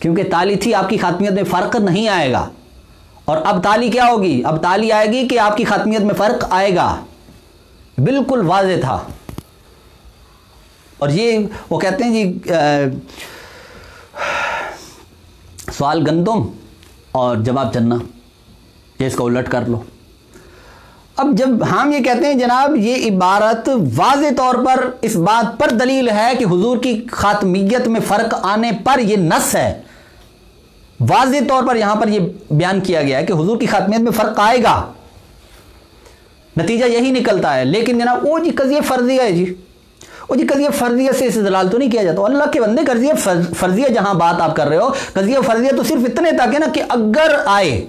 کیونکہ تالی تھی، آپ کی خاتمیت میں فرق نہیں آئے گا۔ اور اب تالی کیا ہوگی؟ اب تالی آئے گی کہ آپ کی خاتمیت میں فرق آئے گا۔ بالکل واضح تھا۔ اور یہ وہ کہتے ہیں جی سوال گندم اور جواب چننا یہ اس کو الٹ کر لو۔ اب جب ہم یہ کہتے ہیں جناب، یہ عبارت واضح طور پر اس بات پر دلیل ہے کہ حضور کی خاتمیت میں فرق آنے پر یہ نس ہے۔ واضح طور پر یہاں پر یہ بیان کیا گیا ہے کہ حضور کی خاتمیت میں فرق آئے گا۔ نتیجہ یہی نکلتا ہے۔ لیکن جناب، وہ جی قضیہ فرضی ہے جی۔ وہ جی قضیہ فرضیہ سے اسے دلال تو نہیں کیا جاتا۔ اللہ کے بندے قضیہ فرضیہ جہاں بات آپ کر رہے ہو قضیہ فرضیہ تو صرف اتنے تک ہے نا کہ اگر آئے،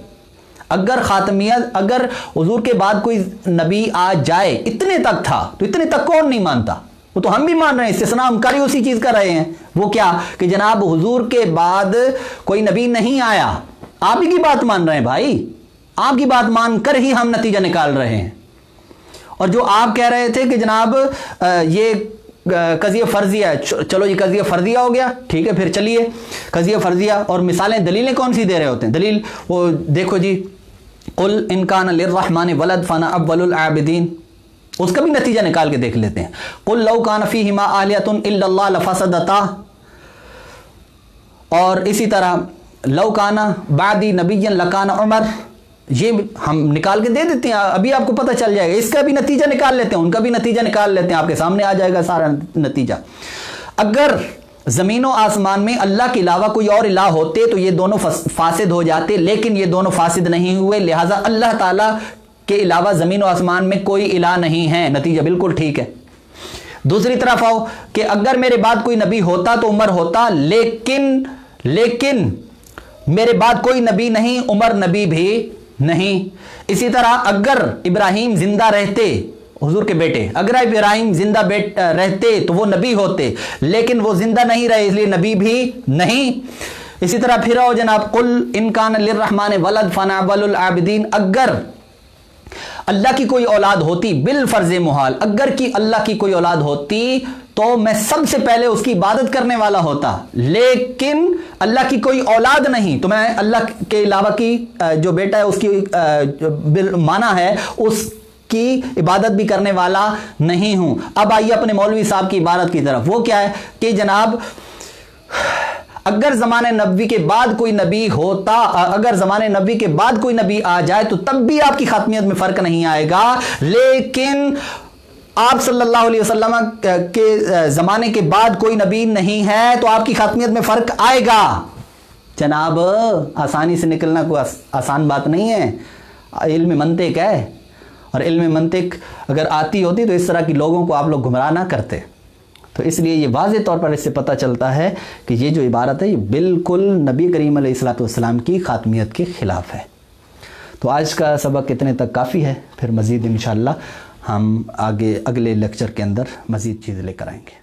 اگر خاتمیت اگر حضور کے بعد کوئی نبی آ جائے، اتنے تک تھا۔ تو اتنے تک کون نہیں مانتا؟ وہ تو ہم بھی مان رہے ہیں، استثناء ہم کاری اسی چیز کر رہے ہیں۔ وہ کیا؟ کہ جناب حضور کے بعد کوئی نبی نہیں آیا۔ آپ ہی کی بات مان رہے ہیں بھائی۔ آپ کی بات مان کر ہی ہم نتیجہ نکال رہے ہیں۔ اور جو آپ کہہ رہے تھے کہ جناب یہ قضیہ فرضیہ ہے۔ چلو یہ قضیہ فرضیہ ہو گیا۔ ٹھیک ہے، پھر چلیے۔ قضیہ فرضیہ، اور مثالیں دلیلیں کون سی دے رہے ہوتے ہیں؟ دلیل وہ دیکھو جی قل انکان للرحمن ولد فانا اول العابدین۔ اس کا بھی نتیجہ نکال کے دیکھ لیتے ہیں۔ قل لو کان فیہما آلیت الا اللہ لفسدتا۔ اور اسی طرح لو کانا بعدی نبی لکان عمر۔ یہ ہم نکال کے دے دیتے ہیں، ابھی آپ کو پتہ چل جائے گا۔ اس کا بھی نتیجہ نکال لیتے ہیں، ان کا بھی نتیجہ نکال لیتے ہیں۔ آپ کے سامنے آ جائے گا سارا نتیجہ۔ اگر زمین و آسمان میں اللہ کے علاوہ کوئی اور الہ ہوتے تو یہ دونوں فاسد ہو جاتے، لیکن یہ دونوں فاسد نہیں ہوئے۔ لہٰذا اللہ تعالیٰ کے علاوہ زمین و آسمان میں کوئی الہ نہیں ہے۔ نتیجہ بالکل ٹھیک ہے۔ دوسری طرف آؤ کہ اگر میرے بعد کوئی نبی ہوتا تو عمر ہوتا، لیکن لیکن میرے بعد کوئی نبی نہیں، عمر نبی بھی نہیں۔ اسی طرح اگر ابراہیم زندہ رہتے، حضور کے بیٹے، اگر ابراہیم زندہ بیٹ، رہتے تو وہ نبی ہوتے، لیکن وہ زندہ نہیں رہے، اس لیے نبی بھی نہیں۔ اسی طرح پھر آؤ جناب، قل انکان للرحمن ولد فنا العابدین، اگر اللہ کی کوئی اولاد ہوتی بالفرض محال، اگر کی اللہ کی کوئی اولاد ہوتی تو میں سب سے پہلے اس کی عبادت کرنے والا ہوتا۔ لیکن اللہ کی کوئی اولاد نہیں، تو میں اللہ کے علاوہ کی جو بیٹا ہے، اس کی مانا ہے، اس کی عبادت بھی کرنے والا نہیں ہوں۔ اب آئیے اپنے مولوی صاحب کی عبادت کی طرف۔ وہ کیا ہے کہ جناب اگر زمانے نبی کے بعد کوئی نبی ہوتا، اگر زمانے نبی کے بعد کوئی نبی آ جائے تو تب بھی آپ کی خاتمیت میں فرق نہیں آئے گا۔ لیکن آپ صلی اللہ علیہ وسلم کے زمانے کے بعد کوئی نبی نہیں ہے تو آپ کی خاتمیت میں فرق آئے گا۔ جناب، آسانی سے نکلنا کوئی آسان بات نہیں ہے۔ علم منطق ہے۔ اور علم منطق اگر آتی ہوتی تو اس طرح کی لوگوں کو آپ لوگ گمراہ نہ کرتے۔ تو اس لیے یہ واضح طور پر اس سے پتہ چلتا ہے کہ یہ جو عبارت ہے، یہ بالکل نبی کریم علیہ السلاۃ والسلام کی خاتمیت کے خلاف ہے۔ تو آج کا سبق اتنے تک کافی ہے، پھر مزید انشاءاللہ ہم آگے اگلے لیکچر کے اندر مزید چیز لے کر آئیں گے۔